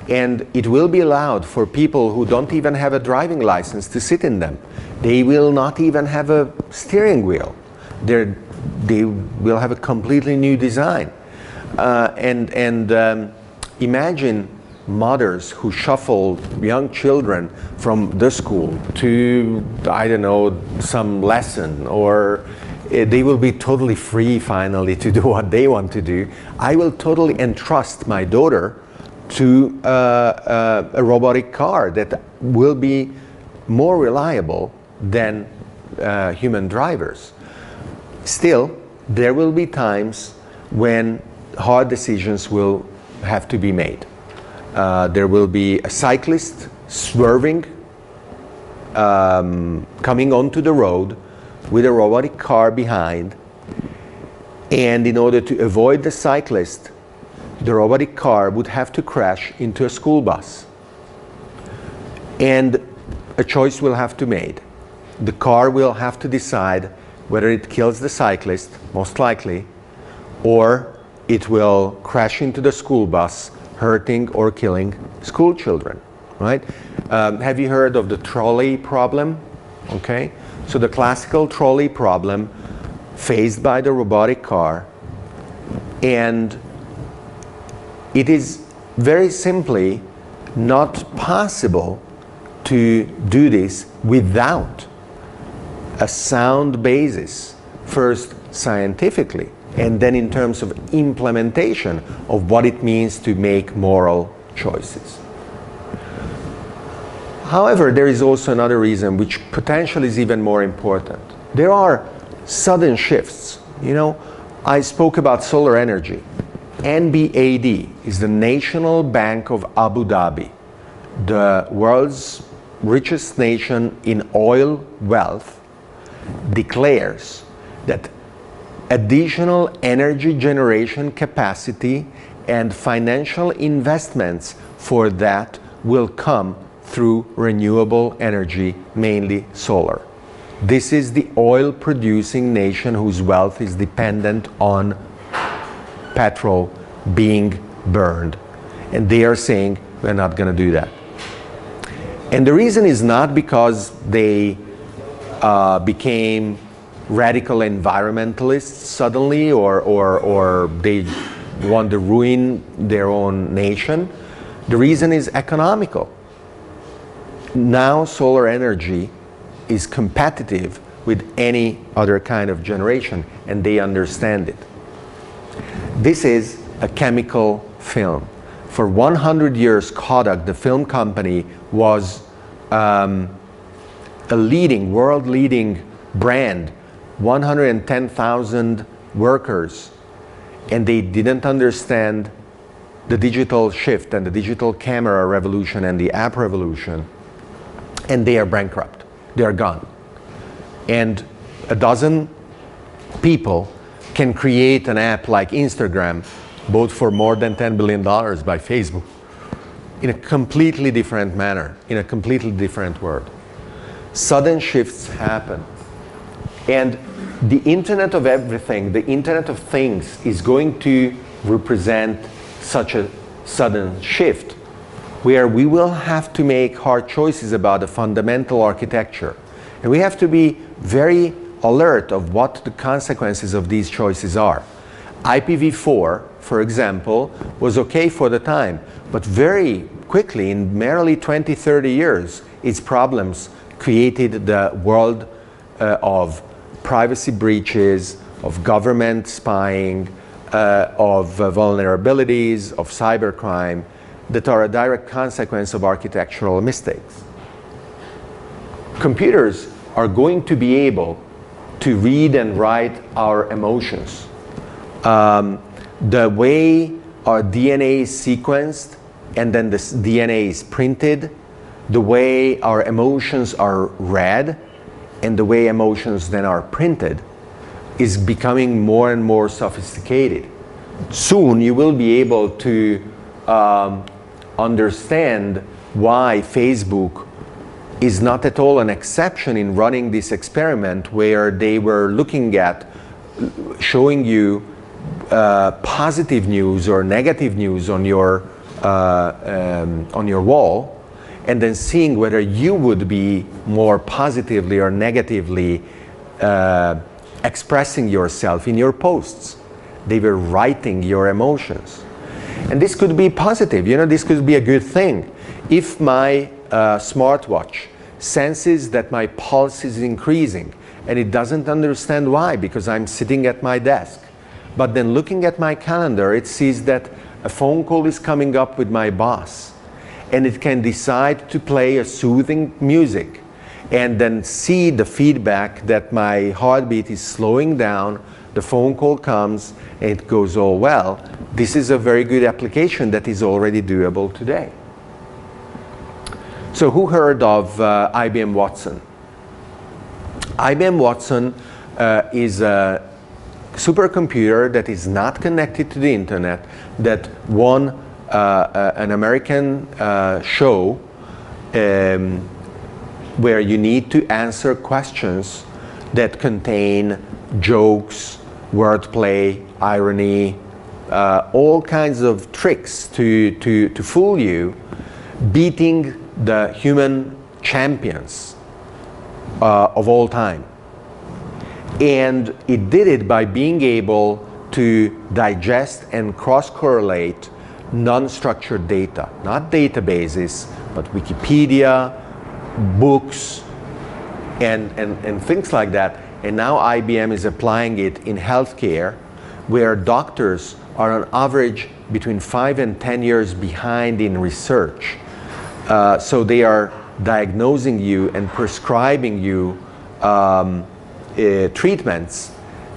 and it will be allowed for people who don't even have a driving license to sit in them. They will not even have a steering wheel. They're, they will have a completely new design. Uh, and and um, imagine mothers who shuffle young children from the school to, I don't know, some lesson or uh, they will be totally free finally to do what they want to do. I will totally entrust my daughter to uh, uh, a robotic car that will be more reliable than uh, human drivers. Still, there will be times when hard decisions will have to be made. Uh, there will be a cyclist swerving, um, coming onto the road with a robotic car behind, and in order to avoid the cyclist, the robotic car would have to crash into a school bus. And a choice will have to be made. The car will have to decide whether it kills the cyclist, most likely, or it will crash into the school bus, hurting or killing school children, right? Um, have you heard of the trolley problem? Okay, so the classical trolley problem faced by the robotic car and it is very simply not possible to do this without a sound basis, first scientifically, and then in terms of implementation of what it means to make moral choices. However, there is also another reason which potentially is even more important. There are sudden shifts. You know, I spoke about solar energy. NBAD is the National Bank of Abu Dhabi, the world's richest nation in oil wealth, declares that additional energy generation capacity and financial investments for that will come through renewable energy, mainly solar. This is the oil producing nation whose wealth is dependent on petrol being burned. And they are saying, we're not going to do that. And the reason is not because they uh, became radical environmentalists suddenly or, or, or they want to ruin their own nation. The reason is economical. Now solar energy is competitive with any other kind of generation and they understand it. This is a chemical film. For 100 years, Kodak, the film company, was um, a leading, world leading brand, 110,000 workers, and they didn't understand the digital shift and the digital camera revolution and the app revolution, and they are bankrupt. They are gone. And a dozen people can create an app like Instagram, both for more than $10 billion by Facebook, in a completely different manner, in a completely different world. Sudden shifts happen. And the Internet of Everything, the Internet of Things, is going to represent such a sudden shift where we will have to make hard choices about the fundamental architecture. And we have to be very alert of what the consequences of these choices are. IPv4, for example, was okay for the time, but very quickly, in merely 20, 30 years, its problems created the world uh, of privacy breaches, of government spying, uh, of uh, vulnerabilities, of cybercrime that are a direct consequence of architectural mistakes. Computers are going to be able to read and write our emotions. Um, the way our DNA is sequenced and then this DNA is printed, the way our emotions are read, and the way emotions then are printed is becoming more and more sophisticated. Soon you will be able to um, understand why Facebook is not at all an exception in running this experiment where they were looking at showing you uh, positive news or negative news on your uh, um, on your wall and then seeing whether you would be more positively or negatively uh, expressing yourself in your posts. They were writing your emotions. And this could be positive, you know, this could be a good thing. If my uh, smartwatch senses that my pulse is increasing and it doesn't understand why because I'm sitting at my desk. But then looking at my calendar, it sees that a phone call is coming up with my boss and it can decide to play a soothing music and then see the feedback that my heartbeat is slowing down, the phone call comes, and it goes all well. This is a very good application that is already doable today. So who heard of uh, IBM Watson? IBM Watson uh, is a supercomputer that is not connected to the internet that won an American uh, show um, where you need to answer questions that contain jokes, wordplay, irony, uh, all kinds of tricks to, to, to fool you, beating the human champions uh, of all time. And it did it by being able to digest and cross correlate non structured data, not databases, but Wikipedia, books, and, and, and things like that. And now IBM is applying it in healthcare, where doctors are on average between five and 10 years behind in research. Uh, so they are diagnosing you and prescribing you um, uh, treatments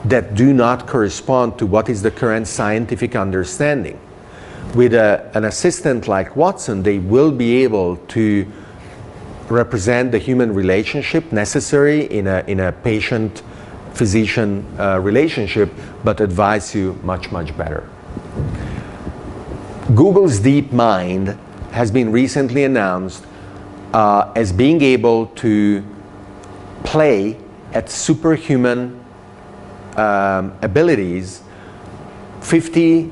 that do not correspond to what is the current scientific understanding. With a, an assistant like Watson, they will be able to represent the human relationship necessary in a, in a patient physician uh, relationship, but advise you much, much better. Google's DeepMind has been recently announced uh, as being able to play at superhuman um, abilities 50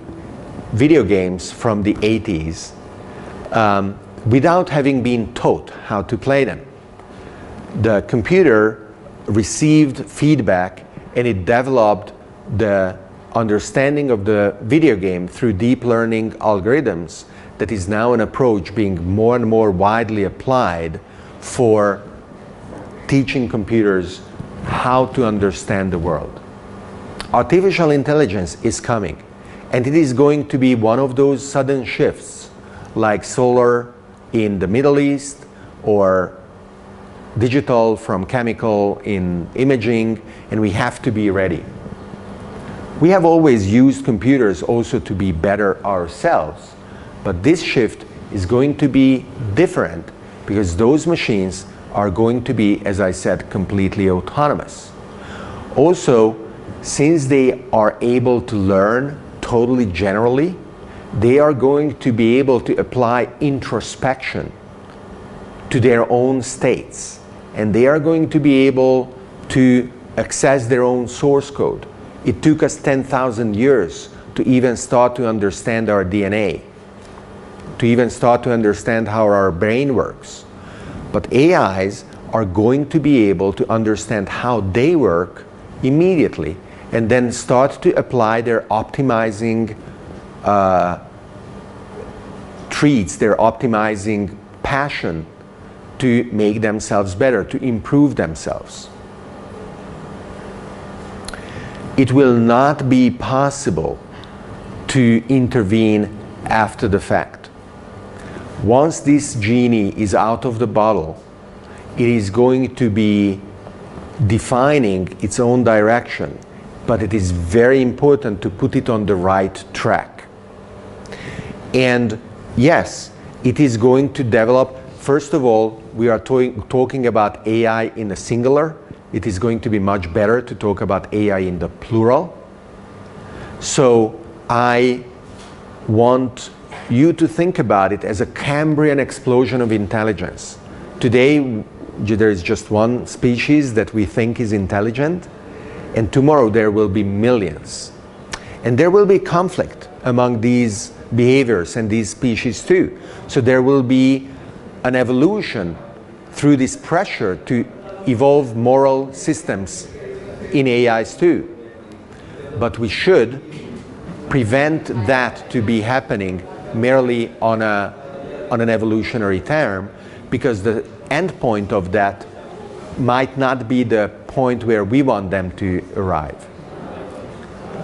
video games from the 80s um, without having been taught how to play them. The computer received feedback and it developed the understanding of the video game through deep learning algorithms that is now an approach being more and more widely applied for teaching computers how to understand the world. Artificial intelligence is coming, and it is going to be one of those sudden shifts like solar in the Middle East or digital from chemical in imaging, and we have to be ready. We have always used computers also to be better ourselves, but this shift is going to be different because those machines are going to be, as I said, completely autonomous. Also, since they are able to learn totally generally, they are going to be able to apply introspection to their own states. And they are going to be able to access their own source code. It took us 10,000 years to even start to understand our DNA, to even start to understand how our brain works. But AIs are going to be able to understand how they work immediately and then start to apply their optimizing uh, treats, their optimizing passion to make themselves better, to improve themselves. It will not be possible to intervene after the fact. Once this genie is out of the bottle, it is going to be defining its own direction, but it is very important to put it on the right track. And yes, it is going to develop First of all, we are talking about AI in the singular. It is going to be much better to talk about AI in the plural. So I want you to think about it as a Cambrian explosion of intelligence. Today, there is just one species that we think is intelligent, and tomorrow there will be millions. And there will be conflict among these behaviors and these species too. So there will be an evolution through this pressure to evolve moral systems in AIs too. But we should prevent that to be happening merely on, a, on an evolutionary term because the end point of that might not be the point where we want them to arrive.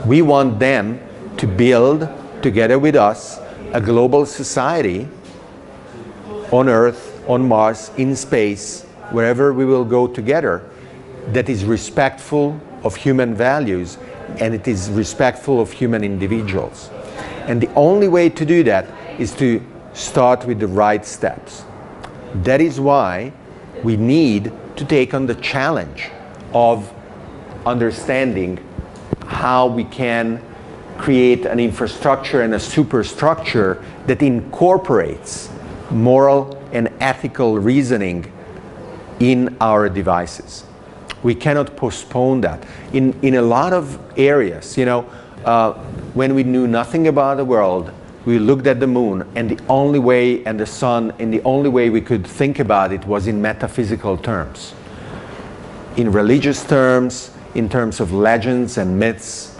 We want them to build together with us a global society on Earth, on Mars, in space, wherever we will go together, that is respectful of human values and it is respectful of human individuals. And the only way to do that is to start with the right steps. That is why we need to take on the challenge of understanding how we can create an infrastructure and a superstructure that incorporates moral and ethical reasoning in our devices. We cannot postpone that. In, in a lot of areas, you know, uh, when we knew nothing about the world, we looked at the moon, and the only way, and the sun, and the only way we could think about it was in metaphysical terms. In religious terms, in terms of legends and myths,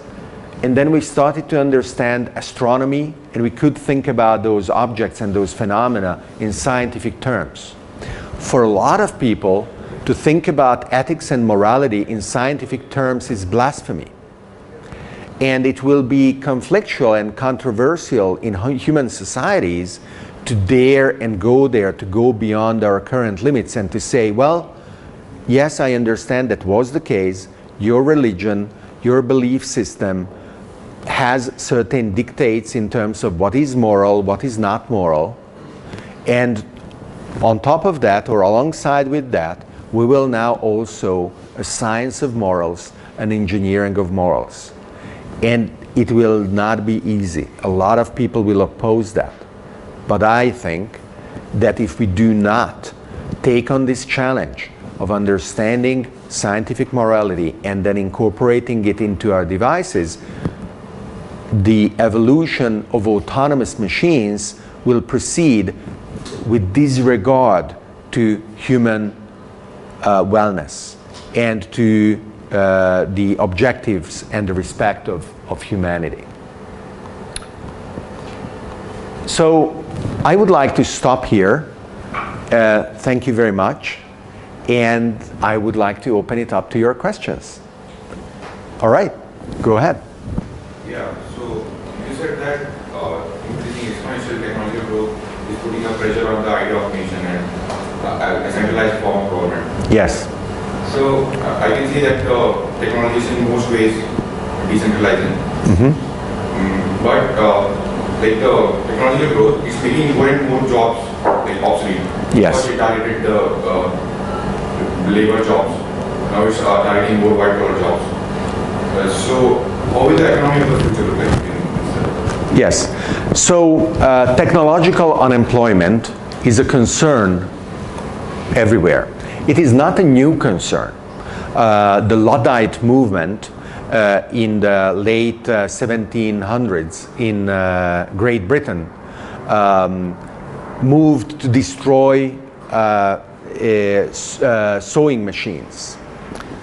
and then we started to understand astronomy, and we could think about those objects and those phenomena in scientific terms. For a lot of people, to think about ethics and morality in scientific terms is blasphemy. And it will be conflictual and controversial in human societies to dare and go there, to go beyond our current limits and to say, well, yes, I understand that was the case. Your religion, your belief system, has certain dictates in terms of what is moral, what is not moral. And on top of that, or alongside with that, we will now also a science of morals, an engineering of morals. And it will not be easy. A lot of people will oppose that. But I think that if we do not take on this challenge of understanding scientific morality and then incorporating it into our devices, the evolution of autonomous machines will proceed with disregard to human uh, wellness and to uh, the objectives and the respect of, of humanity. So I would like to stop here. Uh, thank you very much. And I would like to open it up to your questions. All right, go ahead. Yeah, so you said that uh, increasing exponential technology growth is putting a pressure on the idea of nation and uh, a centralized form of government. Yes. So uh, I can see that uh, technology is in most ways decentralizing. Mm-hmm. Mm, but uh, like the technological growth is making more and more jobs like obsolete. Yes. First it targeted the uh, labor jobs. Now it's uh, targeting more white collar jobs. Uh, so how will the economy of the future look like? uh, Yes. So uh, technological unemployment is a concern everywhere. It is not a new concern. Uh, the Luddite movement uh, in the late uh, 1700s in uh, Great Britain um, moved to destroy uh, uh, uh, sewing machines.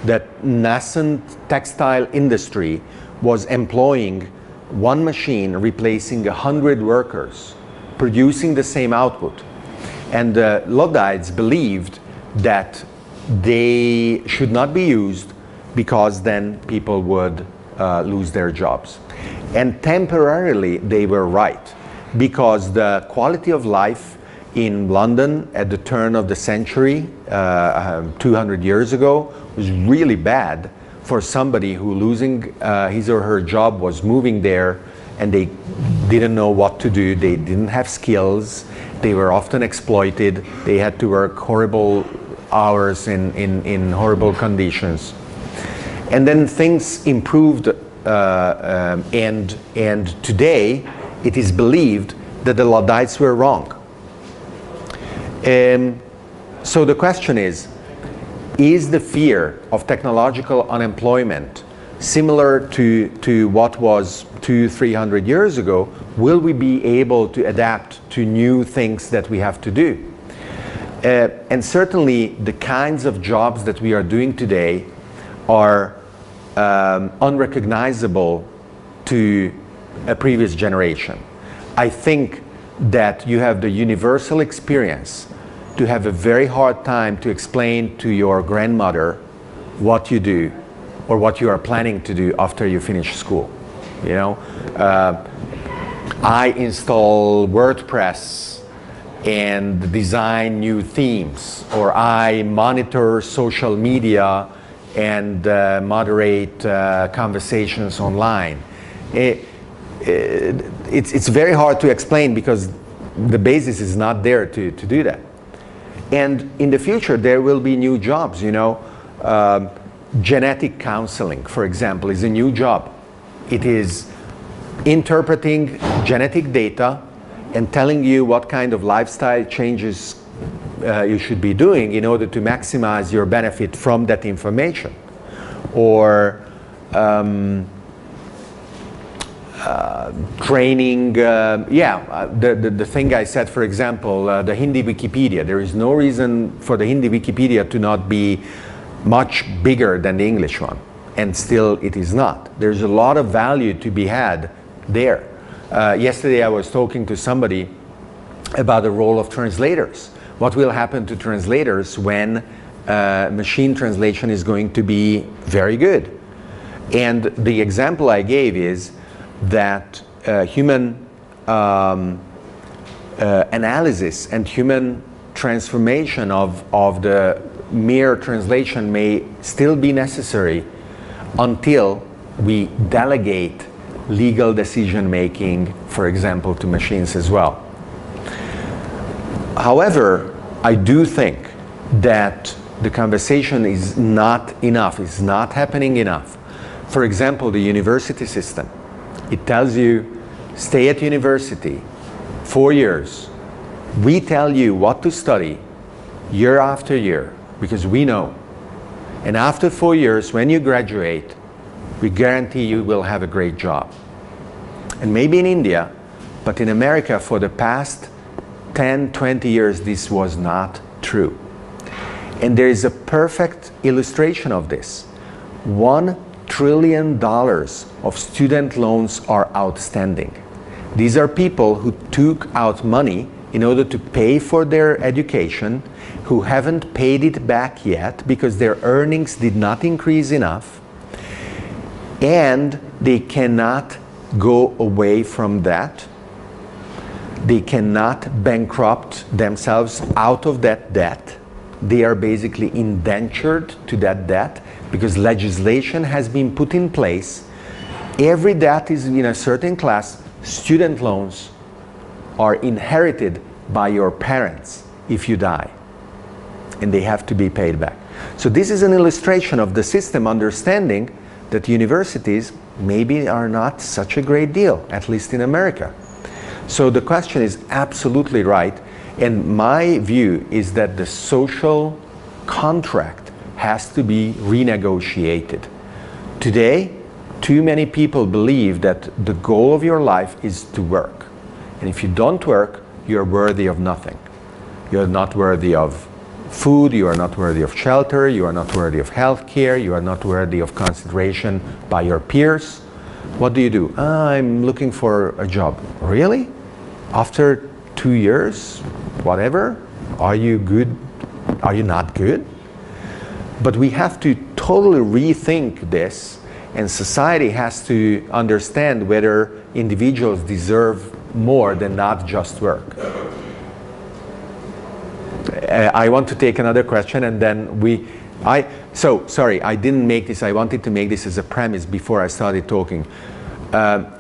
That nascent textile industry was employing one machine replacing a hundred workers, producing the same output. And the Luddites believed that they should not be used because then people would uh, lose their jobs. And temporarily they were right because the quality of life in London at the turn of the century, uh, um, 200 years ago, was really bad for somebody who losing uh, his or her job was moving there and they didn't know what to do, they didn't have skills, they were often exploited, they had to work horrible hours in, in, in horrible conditions. And then things improved, uh, um, and, and today it is believed that the Luddites were wrong. Um, so the question is is the fear of technological unemployment similar to, to what was two, three hundred years ago? Will we be able to adapt to new things that we have to do? Uh, and certainly the kinds of jobs that we are doing today are um, unrecognizable to a previous generation. I think that you have the universal experience to have a very hard time to explain to your grandmother what you do or what you are planning to do after you finish school. You know, uh, I install WordPress and design new themes, or I monitor social media and uh, moderate uh, conversations online. It- it- it's, it's very hard to explain because the basis is not there to, to do that. And in the future, there will be new jobs, you know. Um, genetic counseling, for example, is a new job. It is interpreting genetic data and telling you what kind of lifestyle changes uh, you should be doing in order to maximize your benefit from that information. Or um, training, uh, yeah, uh, the, the, the thing I said, for example, uh, the Hindi Wikipedia. There is no reason for the Hindi Wikipedia to not be much bigger than the English one, and still it is not. There's a lot of value to be had there. Yesterday I was talking to somebody about the role of translators. What will happen to translators when uh, machine translation is going to be very good? And the example I gave is that uh, human um, uh, analysis and human transformation of, of the mere translation may still be necessary until we delegate legal decision making, for example, to machines as well. However, I do think that the conversation is not enough, is not happening enough. For example, the university system. It tells you stay at university four years. We tell you what to study year after year because we know. And after four years, when you graduate, we guarantee you will have a great job. And maybe in India, but in America for the past 10, 20 years, this was not true. And there is a perfect illustration of this. 1 trillion dollars of student loans are outstanding. These are people who took out money in order to pay for their education, who haven't paid it back yet because their earnings did not increase enough, and they cannot go away from that. They cannot bankrupt themselves out of that debt. They are basically indentured to that debt because legislation has been put in place. Every debt is in a certain class. Student loans are inherited by your parents if you die, and they have to be paid back. So, this is an illustration of the system understanding that universities maybe are not such a great deal, at least in America. So, the question is absolutely right, and my view is that the social contract has to be renegotiated. Today, too many people believe that the goal of your life is to work. And if you don't work, you're worthy of nothing. You're not worthy of food, you are not worthy of shelter, you are not worthy of health care, you are not worthy of consideration by your peers. What do you do? "Ah, I'm looking for a job. Really? After two years, whatever? Are you good? Are you not good? But we have to totally rethink this, and society has to understand whether individuals deserve more than not just work. Uh, I want to take another question and then we. I, so, sorry, I didn't make this. I wanted to make this as a premise before I started talking. Uh,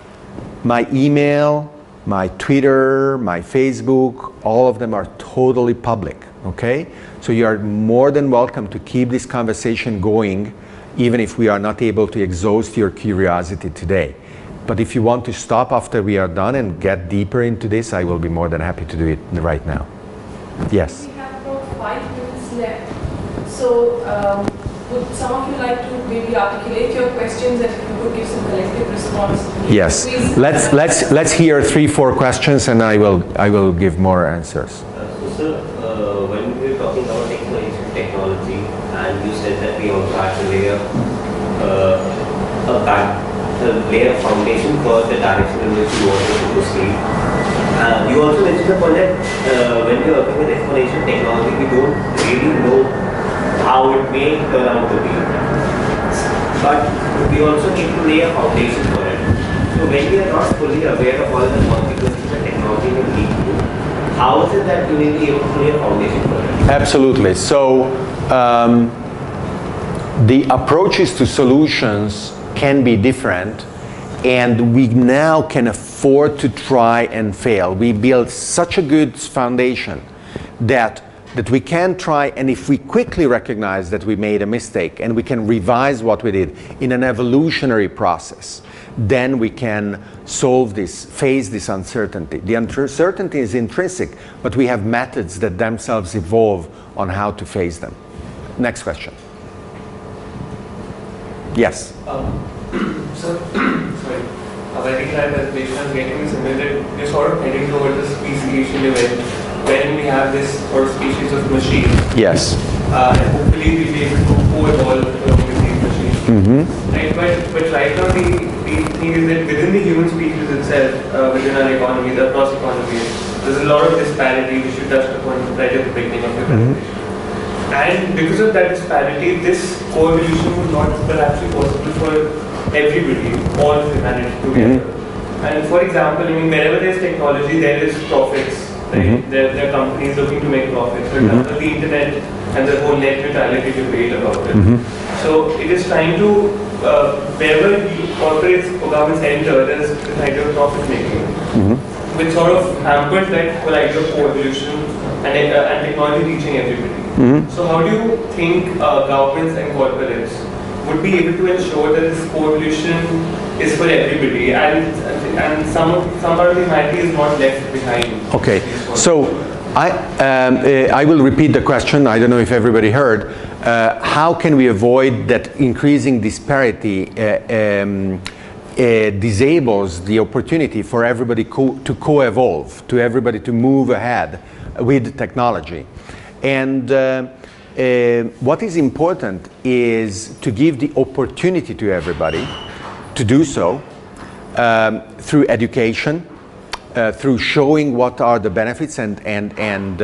my email, my Twitter, my Facebook, all of them are totally public, okay? So you are more than welcome to keep this conversation going, even if we are not able to exhaust your curiosity today. But if you want to stop after we are done and get deeper into this, I will be more than happy to do it right now. Yes. We have about five minutes left. So, um, would some of you like to maybe articulate your questions and if you could give some collective response? Yes. Please. Let's let's let's hear three four questions and I will I will give more answers. Uh, So, sir, uh, when we were talking about information technology, and you said that we also have to lay a, uh, a back, lay a foundation for the direction in which you want to proceed. Uh, you also mentioned the point that uh, when we are working with information technology, we don't really know how it may turn out to be. But we also need to lay a foundation for it. So when we are not fully aware of all the consequences that technology will lead to, how is it that you able to lay a foundation for it? Absolutely. So um, the approaches to solutions can be different, and we now can afford to try and fail. We built such a good foundation that that we can try and if we quickly recognize that we made a mistake and we can revise what we did in an evolutionary process then we can solve this face this uncertainty. The uncertainty is intrinsic but we have methods that themselves evolve on how to face them. Next question yes Um, so, sorry. Uh, I think that presentation is getting similar that we're sort of heading towards a speciation event when we have this sort of species of machine. yes Uh, and hopefully we'll be able to co-evolve along with these machines. hmm Right, but, but right now the, the thing is that within the human species itself, uh, within our economy, the cross economy, there's a lot of disparity which you touched upon right at the beginning of your presentation. And because of that disparity, this co-evolution would not perhaps possible for everybody, all of humanity together. And for example, I mean, wherever there's technology, there is profits. Right? Mhm. There, there are companies looking to make profits. For example, the internet and the whole net neutrality debate about it. Mhm. So it is trying to, uh, wherever corporates or governments enter, there's this idea of profit making, Mhm. which sort of hampers that whole idea of co-evolution and, uh, and technology reaching everybody. Mhm. So how do you think uh, governments and corporates would be able to ensure that this co-evolution is for everybody and and some some part of humanity is not left behind? Okay, so I, um, uh, I will repeat the question. I don't know if everybody heard. Uh, how can we avoid that increasing disparity uh, um, uh, disables the opportunity for everybody co- to co-evolve, to everybody to move ahead with technology? And uh, Uh, what is important is to give the opportunity to everybody to do so um, through education, uh, through showing what are the benefits, and, and, and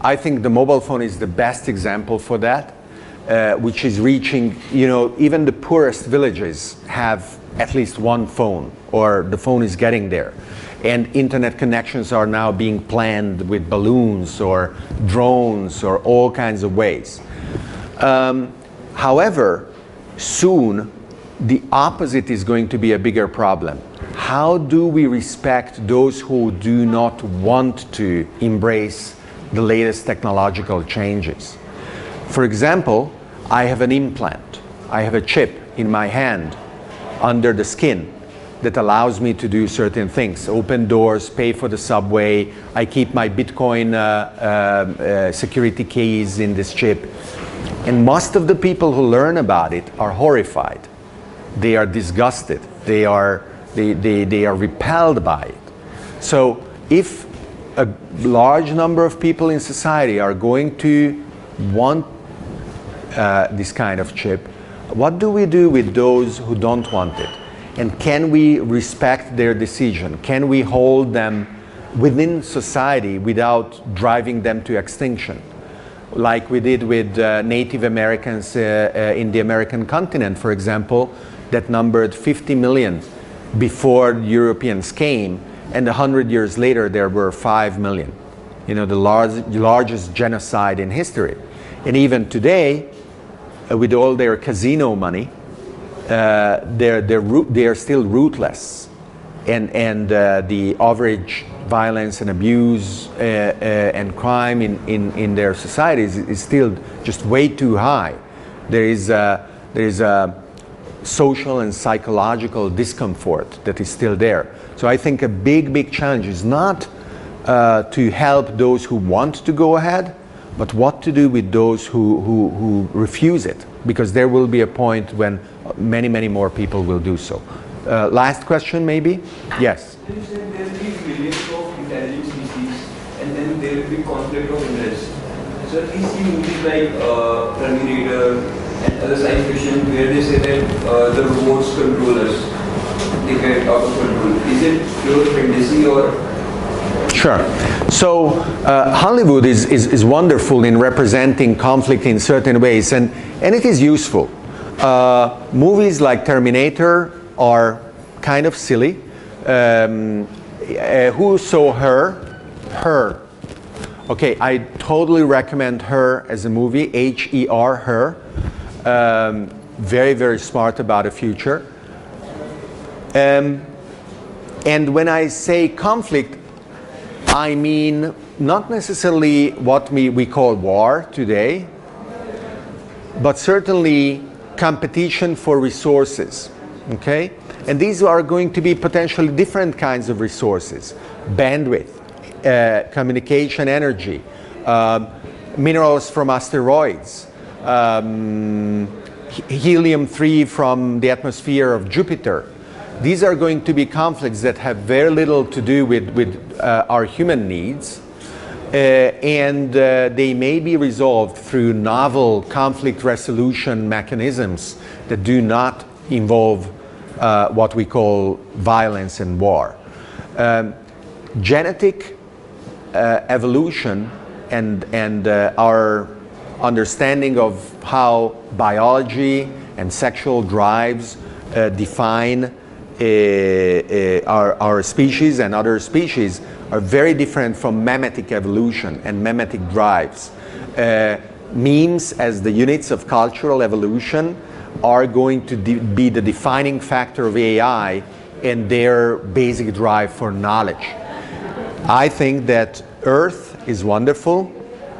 I think the mobile phone is the best example for that, uh, which is reaching, you know, even the poorest villages have at least one phone, or the phone is getting there. And internet connections are now being planned with balloons or drones or all kinds of ways. Um, however, soon the opposite is going to be a bigger problem. How do we respect those who do not want to embrace the latest technological changes? For example, I have an implant, I have a chip in my hand under the skin that allows me to do certain things open doors, pay for the subway. I keep my Bitcoin uh, uh, uh, security keys in this chip. And most of the people who learn about it are horrified. They are disgusted. They are, they, they, they are repelled by it. So if a large number of people in society are going to want uh, this kind of chip, what do we do with those who don't want it? And can we respect their decision? Can we hold them within society without driving them to extinction? Like we did with uh, Native Americans uh, uh, in the American continent, for example, that numbered 50 million before Europeans came, and 100 years later there were 5 million. You know, the large, largest genocide in history. And even today, uh, with all their casino money, uh, they're, they're, they're still rootless. And, and uh, the average violence and abuse uh, uh, and crime in, in, in their societies is, is still just way too high. There is, a, there is a social and psychological discomfort that is still there. So I think a big, big challenge is not uh, to help those who want to go ahead, but what to do with those who, who, who refuse it. Because there will be a point when many, many more people will do so. Uh, last question, maybe? Yes. You said there will be billions of intelligent species, and then there will be conflict of interest. So we see movies like uh, Terminator and other science fiction where they say that uh, the robots control us, they get out of control. Is it pure fantasy or Sure. So uh, Hollywood is, is, is, wonderful in representing conflict in certain ways, and, and it is useful. Uh, movies like Terminator are kind of silly. Um, uh, who saw her? Her. Okay, I totally recommend her as a movie, H E R, her. Um, very, very smart about the future. Um, and when I say conflict, I mean not necessarily what we, we call war today, but certainly competition for resources. Okay? And these are going to be potentially different kinds of resources bandwidth, uh, communication energy, um, minerals from asteroids, um, helium 3 from the atmosphere of Jupiter. These are going to be conflicts that have very little to do with, with uh, our human needs. Uh, and uh, they may be resolved through novel conflict resolution mechanisms that do not involve uh, what we call violence and war. Um, genetic evolution and, and our understanding of how biology and sexual drives uh, define our, our species and other species are very different from memetic evolution and memetic drives. Uh, memes as the units of cultural evolution are going to be the defining factor of AI and their basic drive for knowledge. I think that Earth is wonderful,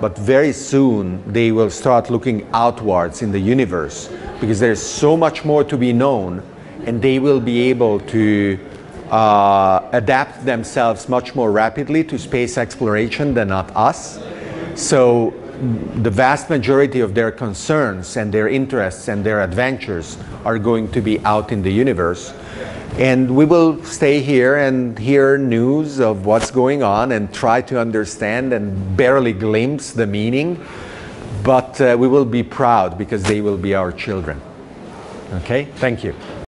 but very soon they will start looking outwards in the universe because there's so much more to be known and they will be able to uh, adapt themselves much more rapidly to space exploration than not us. So the vast majority of their concerns and their interests and their adventures are going to be out in the universe. And we will stay here and hear news of what's going on and try to understand and barely glimpse the meaning. but uh, we will be proud because they will be our children. Okay? Thank you.